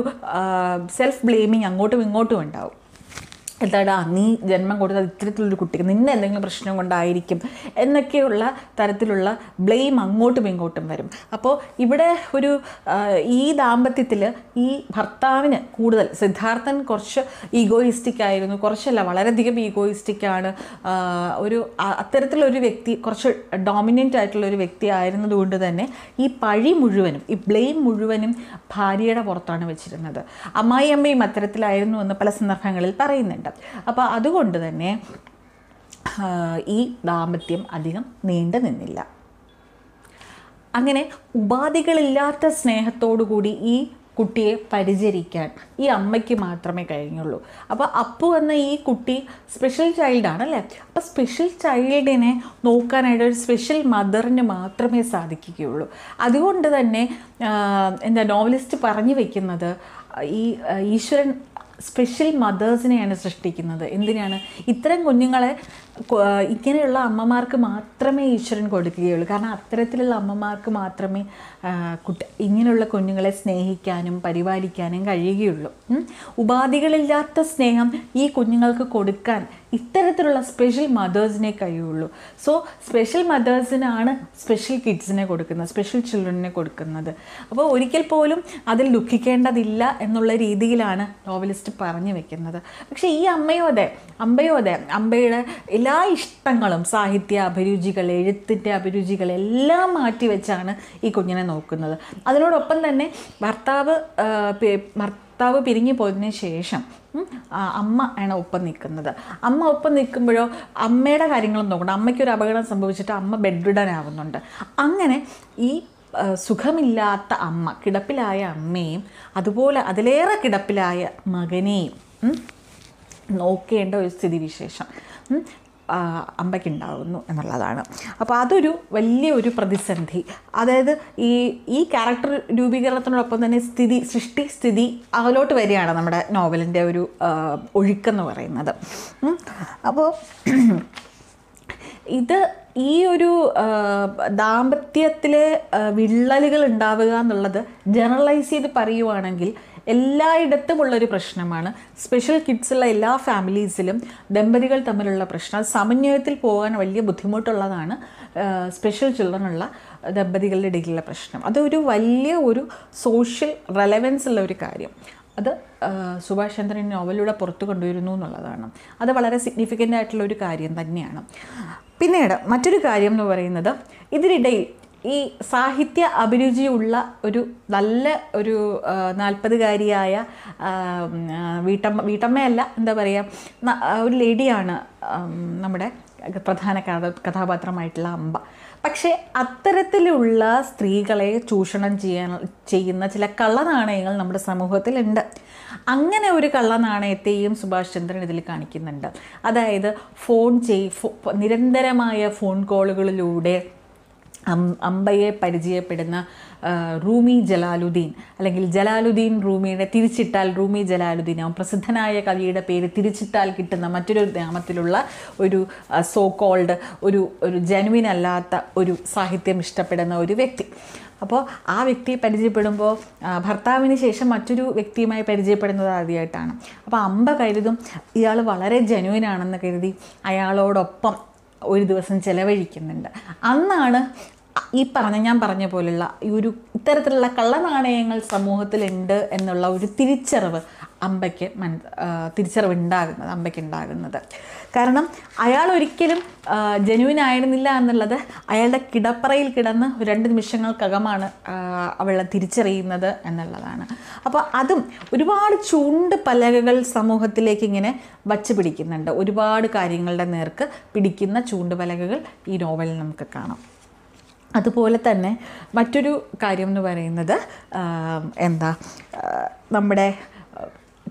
സെൽഫ് ബ്ലെയിമിങ് അങ്ങോട്ടും ഇങ്ങോട്ടും ഉണ്ടാവും. എന്താടാ നീ ജന്മം കൊടുത്തത് ഇത്തരത്തിലൊരു കുട്ടിക്ക് നിന്നെ എന്തെങ്കിലും പ്രശ്നം കൊണ്ടായിരിക്കും എന്നൊക്കെയുള്ള തരത്തിലുള്ള ബ്ലെയിം അങ്ങോട്ടും ഇങ്ങോട്ടും വരും. അപ്പോൾ ഇവിടെ ഒരു ഈ ദാമ്പത്യത്തിൽ ഈ ഭർത്താവിന് കൂടുതൽ സിദ്ധാർത്ഥൻ കുറച്ച് ഈഗോയിസ്റ്റിക് ആയിരുന്നു കുറച്ചല്ല വളരെയധികം ഈഗോയിസ്റ്റിക് ആണ്. ഒരു അത്തരത്തിലൊരു വ്യക്തി കുറച്ച് ഡോമിനന്റ് ആയിട്ടുള്ള ഒരു വ്യക്തി ആയിരുന്നതുകൊണ്ട് തന്നെ ഈ പഴി മുഴുവനും ഈ ബ്ലെയിം മുഴുവനും ഭാര്യയുടെ പുറത്താണ് വെച്ചിരുന്നത്. അമ്മായിയമ്മയും അത്തരത്തിലായിരുന്നു എന്ന് പല സന്ദർഭങ്ങളിൽ പറയുന്നുണ്ട്. അപ്പോൾ അതുകൊണ്ട് തന്നെ ഈ ദാമ്പത്യം അധികം നീണ്ടു നിന്നില്ല. അങ്ങനെ ഉപാധികളില്ലാത്ത സ്നേഹത്തോടു കൂടി ഈ കുട്ടിയെ പരിചരിക്കാൻ ഈ അമ്മയ്ക്ക് മാത്രമേ കഴിഞ്ഞുള്ളൂ. അപ്പോൾ അപ്പു എന്ന ഈ കുട്ടി സ്പെഷ്യൽ ചൈൽഡാണ് അല്ലേ അപ്പോൾ സ്പെഷ്യൽ ചൈൽഡിനെ നോക്കാനായിട്ട് ഒരു സ്പെഷ്യൽ മദറിന് മാത്രമേ സാധിക്കുകയുള്ളൂ. അതുകൊണ്ട് തന്നെ എന്താ നോവലിസ്റ്റ് പറഞ്ഞു വെക്കുന്നത് ഈ ഈശ്വരൻ സ്പെഷ്യൽ മദേഴ്സിനെയാണ് സൃഷ്ടിക്കുന്നത്. എന്തിനാണ്? ഇത്തരം കുഞ്ഞുങ്ങളെ ഇങ്ങനെയുള്ള അമ്മമാർക്ക് മാത്രമേ ഈശ്വരൻ കൊടുക്കുകയുള്ളൂ. കാരണം അത്തരത്തിലുള്ള അമ്മമാർക്ക് മാത്രമേ കുട്ടി ഇങ്ങനെയുള്ള കുഞ്ഞുങ്ങളെ സ്നേഹിക്കാനും പരിപാലിക്കാനും കഴിയുകയുള്ളൂ. ഉപാധികളില്ലാത്ത സ്നേഹം ഈ കുഞ്ഞുങ്ങൾക്ക് കൊടുക്കാൻ ഇത്തരത്തിലുള്ള സ്പെഷ്യൽ മദേഴ്സിനെ കഴിയുള്ളൂ. സോ സ്പെഷ്യൽ മദേഴ്സിനാണ് സ്പെഷ്യൽ കിഡ്സിനെ കൊടുക്കുന്നത് സ്പെഷ്യൽ ചിൽഡ്രനെ കൊടുക്കുന്നത്. അപ്പോൾ ഒരിക്കൽ പോലും അതിൽ ദുഃഖിക്കേണ്ടതില്ല എന്നുള്ള രീതിയിലാണ് നോവലിസ്റ്റ് പറഞ്ഞു വെക്കുന്നത്. പക്ഷേ ഈ അമ്മയോ അതെ അമ്പയോ അമ്പയുടെ എല്ലാ ഇഷ്ടങ്ങളും സാഹിത്യ അഭിരുചികൾ എഴുത്തിന്റെ അഭിരുചികൾ എല്ലാം മാറ്റി വെച്ചാണ് ഈ കുഞ്ഞിനെ നോക്കുന്നത്. അതിനോടൊപ്പം തന്നെ ഭർത്താവ് ഭർത്താവ് പിരിഞ്ഞു പോയതിന് ശേഷം അമ്മ ആണ് ഒപ്പം നിൽക്കുന്നത്. അമ്മ ഒപ്പം നിൽക്കുമ്പോഴോ അമ്മയുടെ കാര്യങ്ങളും നോക്കണം അമ്മയ്ക്കൊരു അപകടം സംഭവിച്ചിട്ട് അമ്മ ബെഡ്രിഡനാവുന്നുണ്ട്. അങ്ങനെ ഈ സുഖമില്ലാത്ത അമ്മ കിടപ്പിലായ അമ്മയും അതുപോലെ അതിലേറെ കിടപ്പിലായ മകനെയും നോക്കേണ്ട ഒരു സ്ഥിതിവിശേഷം. അമ്പയ്ക്കുണ്ടാകുന്നു എന്നുള്ളതാണ്. അപ്പോൾ അതൊരു വലിയ ഒരു പ്രതിസന്ധി. അതായത് ഈ ഈ ക്യാരക്ടർ രൂപീകരണത്തിനോടൊപ്പം തന്നെ സ്ഥിതി സൃഷ്ടി സ്ഥിതി അതിലോട്ട് വരികയാണ് നമ്മുടെ നോവലിന്റെ ഒരു ഒഴുക്കെന്ന് പറയുന്നത്. അപ്പോൾ ഇത് ഈ ഒരു ദാമ്പത്യത്തിലെ വിള്ളലുകൾ ഉണ്ടാവുക എന്നുള്ളത് ജനറലൈസ് ചെയ്ത് പറയുവാണെങ്കിൽ എല്ലായിടത്തും ഉള്ളൊരു പ്രശ്നമാണ് സ്പെഷ്യൽ കിഡ്സുള്ള എല്ലാ ഫാമിലീസിലും ദമ്പതികൾ തമ്മിലുള്ള പ്രശ്നം. സമന്വയത്തിൽ പോകാൻ വലിയ ബുദ്ധിമുട്ടുള്ളതാണ് സ്പെഷ്യൽ ചിൽഡ്രനുള്ള ദമ്പതികളുടെ ഇടയിലുള്ള പ്രശ്നം. അതൊരു വലിയ ഒരു സോഷ്യൽ റെലവൻസ് ഉള്ള ഒരു കാര്യം. അത് സുഭാഷ് ചന്ദ്രൻ നോവലിലൂടെ പുറത്തു കൊണ്ടുവരുന്നു എന്നുള്ളതാണ്. അത് വളരെ സിഗ്നിഫിക്കന്റ് ആയിട്ടുള്ള ഒരു കാര്യം തന്നെയാണ്. പിന്നീട് മറ്റൊരു കാര്യം എന്ന് പറയുന്നത് ഇതിനിടയിൽ ഈ സാഹിത്യ അഭിരുചിയുള്ള ഒരു നല്ല ഒരു നാൽപ്പതുകാരിയായ വീട്ടമ്മ വീട്ടമ്മയല്ല എന്താ പറയുക ഒരു ലേഡിയാണ് നമ്മുടെ പ്രധാന കഥ കഥാപാത്രമായിട്ടുള്ള അമ്പ പക്ഷേ അത്തരത്തിലുള്ള സ്ത്രീകളെ ചൂഷണം ചെയ്യാൻ ചെയ്യുന്ന ചില കള്ളനാണയങ്ങൾ നമ്മുടെ സമൂഹത്തിലുണ്ട്. അങ്ങനെ ഒരു കള്ളനാണയത്തെയും സുഭാഷ് ചന്ദ്രൻ ഇതിൽ കാണിക്കുന്നുണ്ട്. അതായത് ഫോൺ ചെയ് നിരന്തരമായ ഫോൺ കോളുകളിലൂടെ അമ്പയെ പരിചയപ്പെടുന്ന റൂമി ജലാലുദ്ദീൻ. അല്ലെങ്കിൽ ജലാലുദ്ദീൻ റൂമിയുടെ തിരിച്ചിട്ടാൽ റൂമി ജലാലുദ്ദീൻ അവൻ പ്രസിദ്ധനായ കവിയുടെ പേര് തിരിച്ചിട്ടാൽ കിട്ടുന്ന മറ്റൊരു നാമത്തിലുള്ള ഒരു സോ കോൾഡ് ഒരു ഒരു ജനുവിൻ അല്ലാത്ത ഒരു സാഹിത്യം ഇഷ്ടപ്പെടുന്ന ഒരു വ്യക്തി. അപ്പോൾ ആ വ്യക്തിയെ പരിചയപ്പെടുമ്പോൾ ഭർത്താവിന് ശേഷം മറ്റൊരു വ്യക്തിയുമായി പരിചയപ്പെടുന്നത് ആദ്യമായിട്ടാണ്. അപ്പോൾ അമ്പ കരുതും ഇയാൾ വളരെ ജനുവിനാണെന്ന് കരുതി അയാളോടൊപ്പം ഒരു ദിവസം ചെലവഴിക്കുന്നുണ്ട്. അന്നാണ് ഈ പറഞ്ഞ ഞാൻ പറഞ്ഞ പോലുള്ള ഈ ഒരു ഇത്തരത്തിലുള്ള കള്ളനാണയങ്ങൾ സമൂഹത്തിലുണ്ട് എന്നുള്ള ഒരു തിരിച്ചറിവ് അമ്പയ്ക്ക് തിരിച്ചറിവ് ഉണ്ടാകുന്നത് അമ്പയ്ക്ക് ഉണ്ടാകുന്നത് കാരണം അയാൾ ഒരിക്കലും ജനുവിൻ ആയിരുന്നില്ല എന്നുള്ളത് അയാളുടെ കിടപ്പറയിൽ കിടന്ന് രണ്ട് നിമിഷങ്ങൾക്കകമാണ് അവളെ തിരിച്ചറിയുന്നത് എന്നുള്ളതാണ്. അപ്പോൾ അതും ഒരുപാട് ചൂണ്ട് പലകകൾ സമൂഹത്തിലേക്ക് ഇങ്ങനെ വച്ച് പിടിക്കുന്നുണ്ട്. ഒരുപാട് കാര്യങ്ങളുടെ നേർക്ക് പിടിക്കുന്ന ചൂണ്ട് പലകകൾ ഈ നോവലിൽ നമുക്ക് കാണാം. അതുപോലെ തന്നെ മറ്റൊരു കാര്യം എന്ന് പറയുന്നത് എന്താ നമ്മുടെ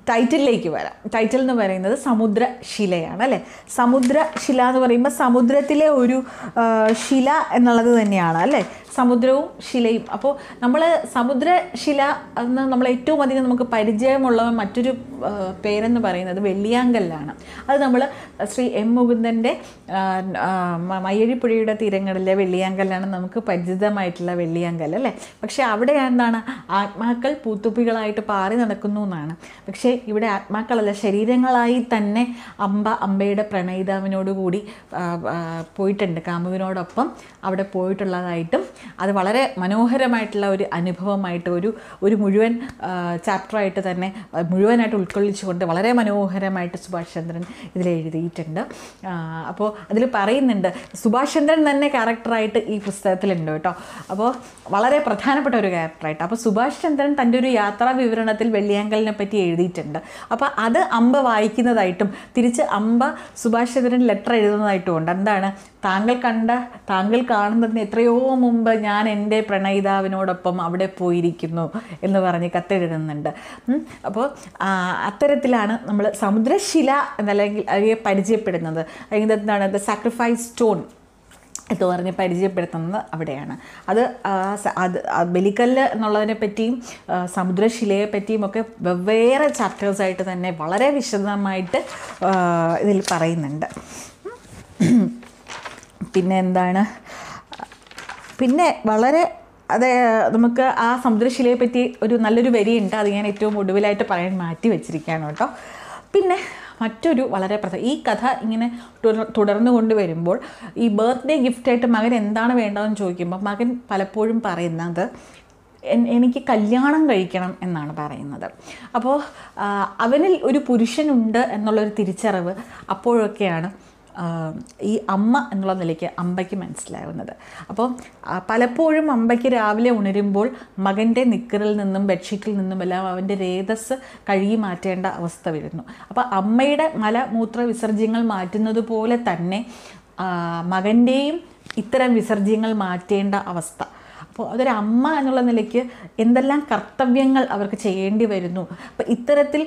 ടൈറ്റിലേക്ക് വരാം. ടൈറ്റിൽ എന്ന് പറയുന്നത് സമുദ്രശിലയാണ് അല്ലേ? സമുദ്രശില എന്ന് പറയുമ്പോൾ സമുദ്രത്തിലെ ഒരു ശില എന്നുള്ളത് തന്നെയാണ് അല്ലേ? സമുദ്രവും ശിലയും. അപ്പോൾ നമ്മൾ സമുദ്രശില എന്ന് നമ്മൾ ഏറ്റവും അധികം നമുക്ക് പരിചയമുള്ള മറ്റൊരു പേരെന്ന് പറയുന്നത് വെള്ളിയാങ്കല്ലാണ്. അത് നമ്മൾ ശ്രീ എം മുകുന്ദന്റെ മയ്യഴിപ്പുഴയുടെ തീരങ്ങളിലെ വെള്ളിയാങ്കല്ലാണ് നമുക്ക് പരിചിതമായിട്ടുള്ള വെള്ളിയാങ്കൽ അല്ലേ? പക്ഷേ അവിടെ എന്താണ്? ആത്മാക്കൾ പൂത്തുപ്പികളായിട്ട് പാറി നടക്കുന്നു എന്നാണ്. പക്ഷേ ഇവിടെ ആത്മാക്കളല്ല ശരീരങ്ങളായി തന്നെ അമ്പ അമ്പയുടെ പ്രണയിതാവിനോടുകൂടി പോയിട്ടുണ്ട്. കാമുവിനോടൊപ്പം അവിടെ പോയിട്ടുള്ളതായിട്ടും അത് വളരെ മനോഹരമായിട്ടുള്ള ഒരു അനുഭവമായിട്ട് ഒരു ഒരു മുഴുവൻ ചാപ്റ്ററായിട്ട് തന്നെ മുഴുവനായിട്ട് ഉൾക്കൊള്ളിച്ചുകൊണ്ട് വളരെ മനോഹരമായിട്ട് സുഭാഷ് ചന്ദ്രൻ ഇതിൽ എഴുതിയിട്ടുണ്ട്. അപ്പോൾ അതിൽ പറയുന്നുണ്ട് സുഭാഷ് ചന്ദ്രൻ തന്നെ ക്യാരക്ടറായിട്ട് ഈ പുസ്തകത്തിലുണ്ട് കേട്ടോ. അപ്പോൾ വളരെ പ്രധാനപ്പെട്ട ഒരു ക്യാരക്ടറായിട്ട് അപ്പോൾ സുഭാഷ് ചന്ദ്രൻ തന്റെ ഒരു യാത്രാ വിവരണത്തിൽ വെള്ളിയാങ്കലിനെ പറ്റി എഴുതിയിട്ടുണ്ട്. അപ്പോൾ അത് അമ്പ വായിക്കുന്നതായിട്ടും തിരിച്ച് അമ്പ സുഭാഷ് ചന്ദ്രൻ ലെറ്റർ എഴുതുന്നതായിട്ടും ഉണ്ട്. എന്താണ്? താങ്കൾ കണ്ട താങ്കൾ കാണുന്നതിന് എത്രയോ മുമ്പ് ഞാൻ എന്റെ പ്രണയിതാവിനോടൊപ്പം അവിടെ പോയിരിക്കുന്നു എന്ന് പറഞ്ഞ് കത്തെഴുതുന്നുണ്ട്. അപ്പോൾ അത്തരത്തിലാണ് നമ്മൾ സമുദ്രശില എന്നല്ലെങ്കിൽ അവയെ പരിചയപ്പെടുന്നത്. അല്ലെങ്കിൽ എന്താണ്? ദ സാക്രിഫൈസ് സ്റ്റോൺ എന്ന് പറഞ്ഞ് പരിചയപ്പെടുത്തുന്നത് അവിടെയാണ്. അത് അത് ബലിക്കല്ല് എന്നുള്ളതിനെ പറ്റിയും സമുദ്രശിലയെ പറ്റിയും ഒക്കെ വെവ്വേറെ ചാപ്റ്റേഴ്സായിട്ട് തന്നെ വളരെ വിശദമായിട്ട് ഇതിൽ പറയുന്നുണ്ട്. പിന്നെ എന്താണ്? പിന്നെ വളരെ അത് നമുക്ക് ആ സമുദ്രശിലയെ പറ്റി ഒരു നല്ലൊരു വരിയുണ്ട്. അത് ഞാൻ ഏറ്റവും ഒടുവിലായിട്ട് പറയാൻ മാറ്റി വെച്ചിരിക്കുകയാണ് കേട്ടോ. പിന്നെ മറ്റൊരു വളരെ പ്രധാന ഈ കഥ ഇങ്ങനെ തുടർ തുടർന്നു കൊണ്ടുവരുമ്പോൾ ഈ ബർത്ത്ഡേ ഗിഫ്റ്റായിട്ട് മകൻ എന്താണ് വേണ്ടതെന്ന് ചോദിക്കുമ്പോൾ മകൻ പലപ്പോഴും പറയുന്നത് എനിക്ക് കല്യാണം കഴിക്കണം എന്നാണ് പറയുന്നത്. അപ്പോൾ അവനിൽ ഒരു പുരുഷനുണ്ട് എന്നുള്ളൊരു തിരിച്ചറിവ് അപ്പോഴൊക്കെയാണ് ഈ അമ്മ എന്നുള്ള നിലയ്ക്ക് അമ്പയ്ക്ക് മനസ്സിലാവുന്നത്. അപ്പോൾ പലപ്പോഴും അമ്പയ്ക്ക് രാവിലെ ഉണരുമ്പോൾ മകന്റെ നിക്കറിൽ നിന്നും ബെഡ്ഷീറ്റിൽ നിന്നും എല്ലാം അവന്റെ രേതസ് കഴുകി മാറ്റേണ്ട അവസ്ഥ വരുന്നു. അപ്പോൾ അമ്മയുടെ മലമൂത്ര വിസർജ്യങ്ങൾ മാറ്റുന്നത് പോലെ തന്നെ മകന്റെയും ഇത്തരം വിസർജ്യങ്ങൾ മാറ്റേണ്ട അവസ്ഥ. അപ്പോൾ അതൊരമ്മ എന്നുള്ള നിലയ്ക്ക് എന്തെല്ലാം കർത്തവ്യങ്ങൾ അവർക്ക് ചെയ്യേണ്ടി വരുന്നു. അപ്പോൾ ഇത്തരത്തിൽ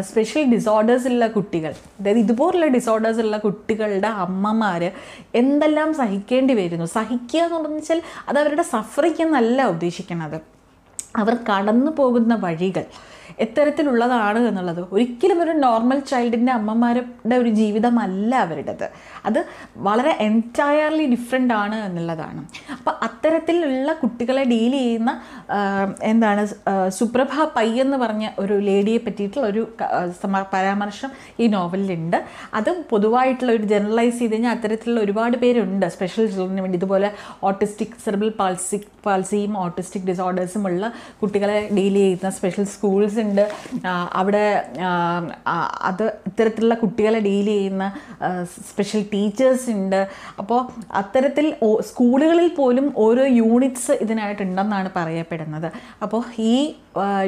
സ്പെഷ്യൽ ഡിസോർഡേഴ്സുള്ള കുട്ടികൾ അതായത് ഇതുപോലുള്ള ഡിസോർഡേഴ്സുള്ള കുട്ടികളുടെ അമ്മമാർ എന്തെല്ലാം സഹിക്കേണ്ടി വരുന്നു? സഹിക്കുക എന്ന് പറഞ്ഞു വെച്ചാൽ അത് അവരുടെ സഫറിങ് എന്നല്ല ഉദ്ദേശിക്കുന്നത്. അവർ കടന്നു പോകുന്ന വഴികൾ എത്തരത്തിലുള്ളതാണ് എന്നുള്ളത്. ഒരിക്കലും ഒരു നോർമൽ ചൈൽഡിന്റെ അമ്മമാരുടെ ഒരു ജീവിതമല്ല അവരുടേത്. അത് വളരെ എന്റയർലി ഡിഫറെന്റ് ആണ് എന്നുള്ളതാണ്. അപ്പോൾ അത്തരത്തിലുള്ള കുട്ടികളെ ഡീൽ ചെയ്യുന്ന എന്താണ് സുപ്രഭ പൈ എന്ന് പറഞ്ഞ ഒരു ലേഡിയെ പറ്റിയിട്ടുള്ള ഒരു പരാമർശം ഈ നോവലിലുണ്ട് അതും പൊതുവായിട്ടുള്ള ഒരു ജനറലൈസ് ചെയ്ത് കഴിഞ്ഞാൽ അത്തരത്തിലുള്ള ഒരുപാട് പേരുണ്ട്. സ്പെഷ്യൽ ചിൽഡ്രന് വേണ്ടി ഇതുപോലെ ഓട്ടിസ്റ്റിക് സെർബൽ പാൾസി പാൾസിയും ഓട്ടിസ്റ്റിക് ഡിസോർഡേഴ്സും ഉള്ള കുട്ടികളെ ഡീൽ ചെയ്യുന്ന സ്പെഷ്യൽ സ്കൂൾസ് ഉണ്ട്. അവിടെ അത് ഇത്തരത്തിലുള്ള കുട്ടികളെ ഡീൽ ചെയ്യുന്ന സ്പെഷ്യൽ ടീച്ചേഴ്സ് ഉണ്ട് അപ്പോൾ അത്തരത്തിൽ സ്കൂളുകളിൽ പോലും ഓരോ യൂണിറ്റ്സ് ഇതിനായിട്ടുണ്ടെന്നാണ് പറയപ്പെടുന്നത്. അപ്പോൾ ഈ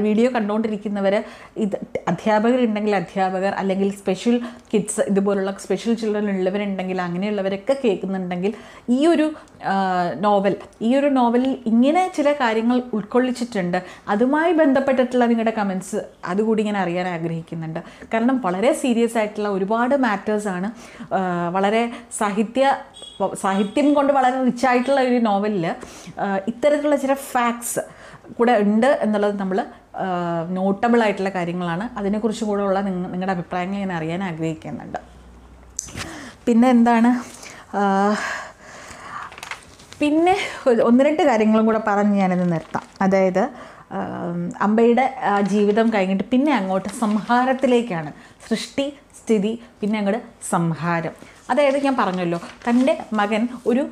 വീഡിയോ കണ്ടുകൊണ്ടിരിക്കുന്നവർ ഇത് അധ്യാപകരുണ്ടെങ്കിൽ അധ്യാപകർ അല്ലെങ്കിൽ സ്പെഷ്യൽ കിഡ്സ് ഇതുപോലുള്ള സ്പെഷ്യൽ ചിൽഡ്രൻ ഉള്ളവരുണ്ടെങ്കിൽ അങ്ങനെയുള്ളവരൊക്കെ കേൾക്കുന്നുണ്ടെങ്കിൽ ഈ ഒരു നോവൽ ഈ ഒരു നോവലിൽ ഇങ്ങനെ ചില കാര്യങ്ങൾ ഉൾക്കൊള്ളിച്ചിട്ടുണ്ട്. അതുമായി ബന്ധപ്പെട്ടിട്ടുള്ള നിങ്ങളുടെ കമൻസ് അതുകൂടി ഇങ്ങനെ അറിയാൻ ആഗ്രഹിക്കുന്നുണ്ട്. കാരണം വളരെ സീരിയസ് ആയിട്ടുള്ള ഒരുപാട് മാറ്റേഴ്സാണ് വളരെ സാഹിത്യ സാഹിത്യം കൊണ്ട് വളരെ റിച്ചായിട്ടുള്ള ഒരു നോവലിൽ ഇത്തരത്തിലുള്ള ചില ഫാക്ട്സ് കൂടെ ഉണ്ട് എന്നുള്ളത് നമ്മൾ നോട്ടബിൾ ആയിട്ടുള്ള കാര്യങ്ങളാണ്. അതിനെക്കുറിച്ച് കൂടെ ഉള്ള നിങ്ങ- നിങ്ങളുടെ അഭിപ്രായങ്ങൾ ഞാൻ അറിയാൻ ആഗ്രഹിക്കുന്നുണ്ട്. പിന്നെ എന്താണ്? പിന്നെ ഒന്ന് രണ്ട് കാര്യങ്ങളും കൂടെ പറഞ്ഞ് ഞാനിത് നിർത്താം. അതായത് അമ്പയുടെ ജീവിതം കഴിഞ്ഞിട്ട് പിന്നെ അങ്ങോട്ട് സംഹാരത്തിലേക്കാണ്. സൃഷ്ടി സ്ഥിതി പിന്നെ അങ്ങോട്ട് സംഹാരം. അതായത് ഞാൻ പറഞ്ഞല്ലോ തന്റെ മകൻ ഒരു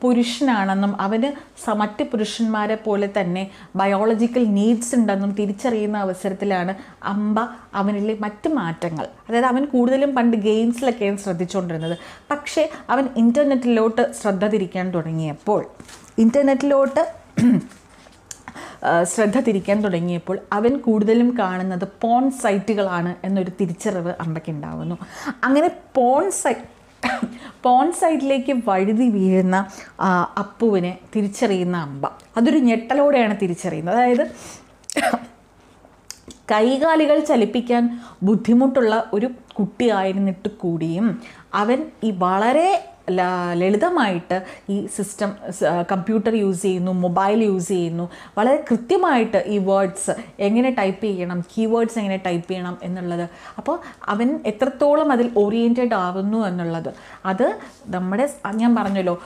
പുരുഷനാണെന്നും അവന് മറ്റ് പുരുഷന്മാരെ പോലെ തന്നെ ബയോളജിക്കൽ നീഡ്സ് ഉണ്ടെന്നും തിരിച്ചറിയുന്ന അവസരത്തിലാണ് അമ്പ അവനിലെ മറ്റ് മാറ്റങ്ങൾ. അതായത് അവൻ കൂടുതലും പണ്ട് ഗെയിംസിലൊക്കെയാണ് ശ്രദ്ധിച്ചുകൊണ്ടിരുന്നത് പക്ഷേ അവൻ ഇന്റർനെറ്റിലോട്ട് ശ്രദ്ധ തിരിക്കാൻ തുടങ്ങിയപ്പോൾ ഇന്റർനെറ്റിലോട്ട് ശ്രദ്ധ തിരിക്കാൻ തുടങ്ങിയപ്പോൾ അവൻ കൂടുതലും കാണുന്നത് പോൺ സൈറ്റുകളാണ് എന്നൊരു തിരിച്ചറിവ് അമ്പയ്ക്കുണ്ടാവുന്നു അങ്ങനെ പോൺ സൈ പോൺ സൈഡിലേക്ക് വഴുതി വീഴുന്ന അപ്പുവിനെ തിരിച്ചറിയുന്ന അമ്പ. അതൊരു ഞെട്ടലോടെയാണ് തിരിച്ചറിയുന്നത്. അതായത് കൈകാലികൾ ചലിപ്പിക്കാൻ ബുദ്ധിമുട്ടുള്ള ഒരു കുട്ടിയായിരുന്നിട്ട് കൂടിയും അവൻ ഈ വളരെ ലളിതമായിട്ട് ഈ സിസ്റ്റം കമ്പ്യൂട്ടർ യൂസ് ചെയ്യുന്നു മൊബൈൽ യൂസ് ചെയ്യുന്നു. വളരെ കൃത്യമായിട്ട് ഈ വേർഡ്സ് എങ്ങനെ ടൈപ്പ് ചെയ്യണം കീവേഡ്സ് എങ്ങനെ ടൈപ്പ് ചെയ്യണം എന്നുള്ളത്. അപ്പോൾ അവൻ എത്രത്തോളം അതിൽ ഓറിയന്റഡ് ആവുന്നു എന്നുള്ളത്. അത് നമ്മുടെ ഞാൻ പറഞ്ഞല്ലോ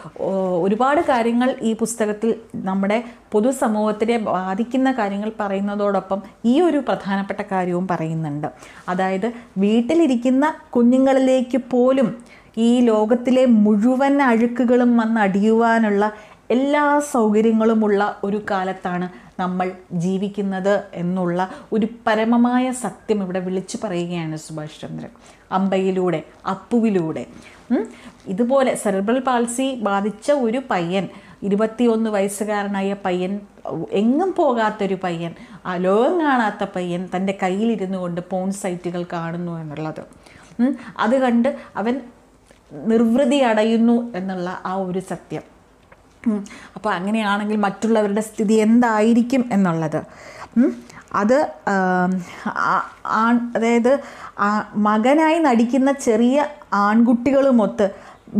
ഒരുപാട് കാര്യങ്ങൾ ഈ പുസ്തകത്തിൽ നമ്മുടെ പൊതുസമൂഹത്തിനെ ബാധിക്കുന്ന കാര്യങ്ങൾ പറയുന്നതോടൊപ്പം ഈ ഒരു പ്രധാനപ്പെട്ട കാര്യവും പറയുന്നുണ്ട്. അതായത് വീട്ടിലിരിക്കുന്ന കുഞ്ഞുങ്ങളിലേക്ക് പോലും ഈ ലോകത്തിലെ മുഴുവൻ അഴുക്കുകളും വന്ന് അടിയുവാനുള്ള എല്ലാ സൗകര്യങ്ങളുമുള്ള ഒരു കാലത്താണ് നമ്മൾ ജീവിക്കുന്നത് എന്നുള്ള ഒരു പരമമായ സത്യം ഇവിടെ വിളിച്ചു പറയുകയാണ് സുഭാഷ് ചന്ദ്രൻ. അമ്പയിലൂടെ അപ്പുവിലൂടെ. ഇതുപോലെ സെറിബ്രൽ പാൾസി ബാധിച്ച ഒരു പയ്യൻ ഇരുപത്തിയൊന്ന് വയസ്സുകാരനായ പയ്യൻ എങ്ങും പോകാത്തൊരു പയ്യൻ ലോകം കാണാത്ത പയ്യൻ തന്റെ കയ്യിലിരുന്നു കൊണ്ട് പോൺ സൈറ്റുകൾ കാണുന്നു എന്നുള്ളത്. അത് കണ്ട് അവൻ നിർവൃതി അടയുന്നു എന്നുള്ള ആ ഒരു സത്യം. അപ്പോൾ അങ്ങനെയാണെങ്കിൽ മറ്റുള്ളവരുടെ സ്ഥിതി എന്തായിരിക്കും എന്നുള്ളത്. അത് അതായത് മകനായി നടിക്കുന്ന ചെറിയ ആൺകുട്ടികളുമൊത്ത്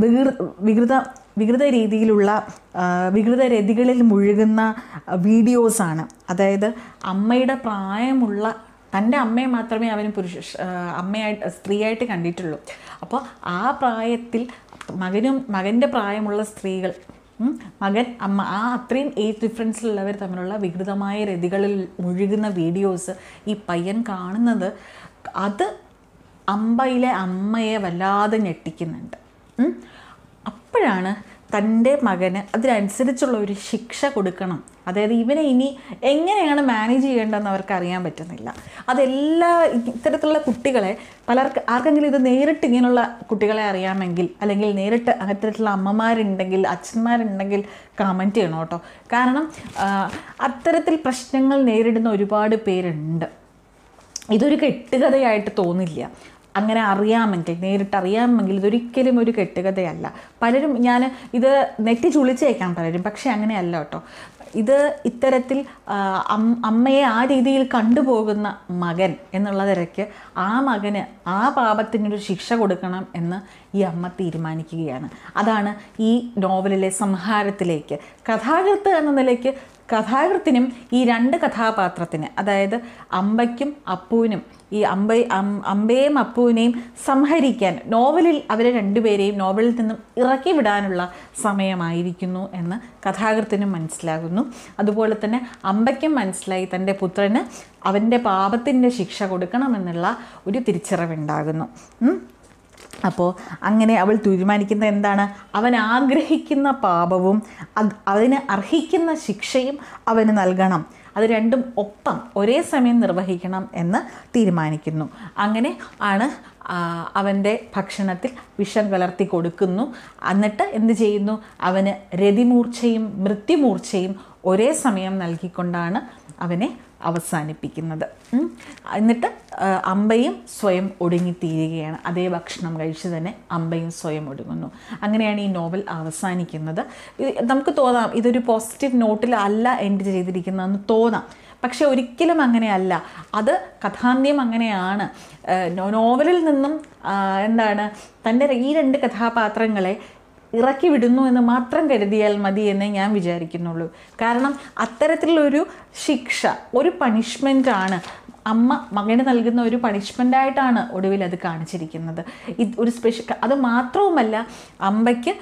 വികൃ വികൃത വികൃത രീതിയിലുള്ള വികൃത രതികളിൽ മുഴുകുന്ന വീഡിയോസാണ്. അതായത് അമ്മയുടെ പ്രായമുള്ള തന്റെ അമ്മയെ മാത്രമേ അവന് പുരുഷ അമ്മയായിട്ട് സ്ത്രീയായിട്ട് കണ്ടിട്ടുള്ളൂ. അപ്പോൾ ആ പ്രായത്തിൽ മകനും മകന്റെ പ്രായമുള്ള സ്ത്രീകൾ മകൻ അമ്മ ആ അത്രയും ഏജ് ഡിഫറൻസിലുള്ളവർ തമ്മിലുള്ള വികൃതമായ രതികളിൽ മുഴുകുന്ന വീഡിയോസ് ഈ പയ്യൻ കാണുന്നത് അത് അമ്പയിലെ അമ്മയെ വല്ലാതെ ഞെട്ടിക്കുന്നുണ്ട്. അപ്പോഴാണ് തന്റെ മകന് അതിനനുസരിച്ചുള്ള ഒരു ശിക്ഷ കൊടുക്കണം. അതായത് ഇവനെ ഇനി എങ്ങനെയാണ് മാനേജ് ചെയ്യേണ്ടതെന്ന് അവർക്ക് അറിയാൻ പറ്റുന്നില്ല. അതെല്ലാ ഇത്തരത്തിലുള്ള കുട്ടികളെ പലർക്ക് ആർക്കെങ്കിലും ഇത് നേരിട്ട് ഇങ്ങനെയുള്ള കുട്ടികളെ അറിയാമെങ്കിൽ അല്ലെങ്കിൽ നേരിട്ട് അത്തരത്തിലുള്ള അമ്മമാരുണ്ടെങ്കിൽ അച്ഛന്മാരുണ്ടെങ്കിൽ കമന്റ് ചെയ്യണം കേട്ടോ. കാരണം അത്തരത്തിൽ പ്രശ്നങ്ങൾ നേരിടുന്ന ഒരുപാട് പേരുണ്ട്. ഇതൊരു കെട്ടുകഥയായിട്ട് തോന്നില്ല. അങ്ങനെ അറിയാമെങ്കിൽ നേരിട്ട് അറിയാമെങ്കിൽ ഇതൊരിക്കലും ഒരു കെട്ടുകഥയല്ല. പലരും ഞാൻ ഇത് നെറ്റി ചുളിച്ചേക്കാം പലരും പക്ഷേ അങ്ങനെയല്ല കേട്ടോ. ഇത് ഇത്തരത്തിൽ അമ്മയെ ആ രീതിയിൽ കണ്ടുപോകുന്ന മകൻ എന്നുള്ള നിലയ്ക്ക് ആ മകന് ആ പാപത്തിനൊരു ശിക്ഷ കൊടുക്കണം എന്ന് ഈ അമ്മ തീരുമാനിക്കുകയാണ്. അതാണ് ഈ നോവലിലെ സംഹാരത്തിലേക്ക്. കഥാകൃത്ത് എന്ന നിലയ്ക്ക് കഥാകൃത്തിനും ഈ രണ്ട് കഥാപാത്രത്തിന് അതായത് അമ്പയ്ക്കും അപ്പുവിനും ഈ അമ്പ അമ്പയെയും അപ്പുവിനെയും സംഹരിക്കാൻ നോവലിൽ അവരെ രണ്ടുപേരെയും നോവലിൽ നിന്നും ഇറക്കി വിടാനുള്ള സമയമായിരിക്കുന്നു എന്ന് കഥാകൃത്തിനും മനസ്സിലാകുന്നു അതുപോലെ തന്നെ അമ്പയ്ക്കും മനസ്സിലായി തന്റെ പുത്രന് അവന്റെ പാപത്തിന്റെ ശിക്ഷ കൊടുക്കണമെന്നുള്ള ഒരു തിരിച്ചറിവുണ്ടാകുന്നു. അപ്പോൾ അങ്ങനെ അവൾ തീരുമാനിക്കുന്ന എന്താണ്? അവൻ ആഗ്രഹിക്കുന്ന പാപവും അത് അതിന് അർഹിക്കുന്ന ശിക്ഷയും അവന് നൽകണം. അത് രണ്ടും ഒപ്പം ഒരേ സമയം നിർവഹിക്കണം എന്ന് തീരുമാനിക്കുന്നു. അങ്ങനെ ആണ് അവന്റെ ഭക്ഷണത്തിൽ വിഷം കലർത്തി കൊടുക്കുന്നു. എന്നിട്ട് എന്ത് ചെയ്യുന്നു? അവന് രതിമൂർച്ചയും മൃത്യുമൂർച്ചയും ഒരേ സമയം നൽകിക്കൊണ്ടാണ് അവനെ അവസാനിപ്പിക്കുന്നത്. എന്നിട്ട് അമ്പയും സ്വയം ഒടുങ്ങിത്തീരുകയാണ്. അതേ ഭക്ഷണം കഴിച്ച് തന്നെ അമ്പയും സ്വയം ഒടുങ്ങുന്നു. അങ്ങനെയാണ് ഈ നോവൽ അവസാനിക്കുന്നത്. നമുക്ക് തോന്നാം ഇതൊരു പോസിറ്റീവ് നോട്ടിലല്ല എൻഡ് ചെയ്തിരിക്കുന്നതെന്ന് തോന്നാം. പക്ഷെ ഒരിക്കലും അങ്ങനെയല്ല. അത് കഥാന്ത്യം അങ്ങനെയാണ്. നോവലിൽ നിന്നും എന്താണ് തന്റെ ഈ രണ്ട് കഥാപാത്രങ്ങളെ ഇറക്കി വിടുന്നു എന്ന് മാത്രം കരുതിയാൽ മതി എന്ന് ഞാൻ വിചാരിക്കുന്നുള്ളൂ. കാരണം അത്തരത്തിലുള്ളൊരു ശിക്ഷ ഒരു പണിഷ്മെന്റാണ് അമ്മ മകന് നൽകുന്ന ഒരു പണിഷ്മെന്റായിട്ടാണ് ഒടുവിൽ അത് കാണിച്ചിരിക്കുന്നത്. ഇത് ഒരു സ്പെഷ്യൽ അത് മാത്രവുമല്ല അമ്മയ്ക്ക്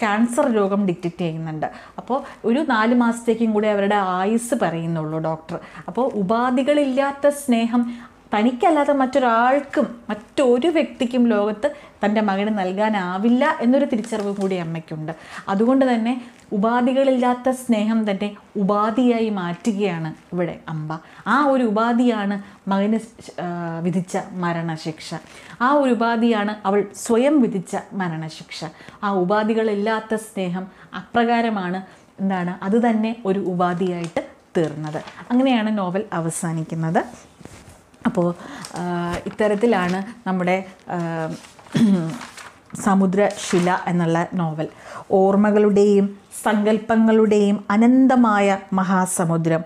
ക്യാൻസർ രോഗം ഡിറ്റക്റ്റ് ചെയ്യുന്നുണ്ട്. അപ്പോൾ ഒരു നാല് മാസത്തേക്കും കൂടി അവരുടെ ആയുസ് പറയുന്നുള്ളൂ ഡോക്ടർ അപ്പോൾ ഉപാധികളില്ലാത്ത സ്നേഹം തനിക്കല്ലാതെ മറ്റൊരാൾക്കും മറ്റൊരു വ്യക്തിക്കും ലോകത്ത് തന്റെ മകന് നൽകാനാവില്ല എന്നൊരു തിരിച്ചറിവ് കൂടി അമ്മയ്ക്കുണ്ട്. അതുകൊണ്ട് തന്നെ ഉപാധികളില്ലാത്ത സ്നേഹം തന്നെ ഉപാധിയായി മാറ്റുകയാണ് ഇവിടെ അമ്പ ആ ഒരു ഉപാധിയാണ് മകന് വിധിച്ച മരണശിക്ഷ. ആ ഒരു ഉപാധിയാണ് അവൾ സ്വയം വിധിച്ച മരണശിക്ഷ. ആ ഉപാധികളില്ലാത്ത സ്നേഹം അപ്രകാരമാണ് എന്താണ്? അത് തന്നെ ഒരു ഉപാധിയായിട്ട് തീർന്നത്. അങ്ങനെയാണ് നോവൽ അവസാനിക്കുന്നത്. അപ്പോൾ ഇത്തരത്തിലാണ് നമ്മുടെ സമുദ്രശില എന്നുള്ള നോവൽ. ഓർമ്മകളുടെയും സങ്കല്പങ്ങളുടെയും അനന്തമായ മഹാസമുദ്രം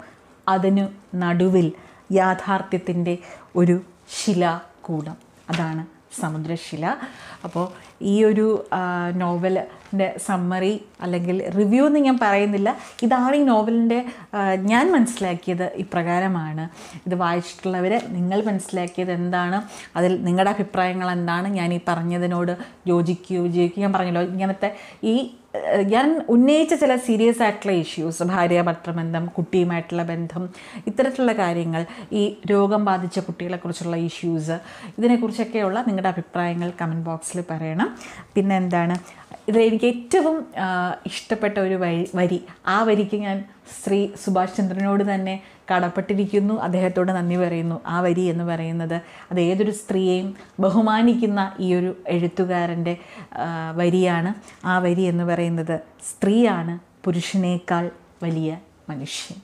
അതിനു നടുവിൽ യാഥാർത്ഥ്യത്തിന്റെ ഒരു ശിലാകൂടം. അതാണ് സമുദ്രശില. അപ്പോൾ ഈ ഒരു നോവലിന്റെ സമ്മറി അല്ലെങ്കിൽ റിവ്യൂ എന്ന് ഞാൻ പറയുന്നില്ല. ഇതാണ് ഈ നോവലിന്റെ ഞാൻ മനസ്സിലാക്കിയത് ഇപ്രകാരമാണ്. ഇത് വായിച്ചിട്ടുള്ളവർ നിങ്ങൾ മനസ്സിലാക്കിയത് എന്താണ്? അതിൽ നിങ്ങളുടെ അഭിപ്രായങ്ങൾ എന്താണ്? ഞാൻ ഈ പറഞ്ഞതിനോട് യോജിക്കുകയോ വിജയിക്കുകയോ ഞാൻ പറഞ്ഞല്ലോ ഇങ്ങനത്തെ ഈ ഞാൻ ഉന്നയിച്ച ചില സീരിയസ് ആയിട്ടുള്ള ഇഷ്യൂസ് ഭാര്യ ഭർത്തൃബന്ധം കുട്ടിയുമായിട്ടുള്ള ബന്ധം ഇത്തരത്തിലുള്ള കാര്യങ്ങൾ ഈ രോഗം ബാധിച്ച കുട്ടികളെക്കുറിച്ചുള്ള ഇഷ്യൂസ് ഇതിനെക്കുറിച്ചൊക്കെയുള്ള നിങ്ങളുടെ അഭിപ്രായങ്ങൾ കമന്റ് ബോക്സിൽ പറയണം. പിന്നെ എന്താണ് ഇതിൽ എനിക്ക് ഏറ്റവും ഇഷ്ടപ്പെട്ട ഒരു വരി ആ വരിക്ക് ഞാൻ ശ്രീ സുഭാഷ് ചന്ദ്രനോട് തന്നെ കടപ്പെട്ടിരിക്കുന്നു. അദ്ദേഹത്തോട് നന്ദി പറയുന്നു. ആ വരി എന്ന് പറയുന്നത് അത് ഏതൊരു സ്ത്രീയെയും ബഹുമാനിക്കുന്ന ഈ ഒരു എഴുത്തുകാരന്റെ വരിയാണ്. ആ വരി എന്ന് പറയുന്നത് സ്ത്രീയാണ് പുരുഷനേക്കാൾ വലിയ മനുഷ്യൻ.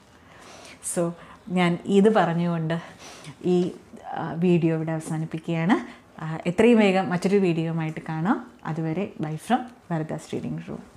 സോ ഞാൻ ഇത് പറഞ്ഞുകൊണ്ട് ഈ വീഡിയോ ഇവിടെ അവസാനിപ്പിക്കുകയാണ്. എത്രയും വേഗം മറ്റൊരു വീഡിയോ ആയിട്ട് കാണാം. അതുവരെ bye from Varadas reading room.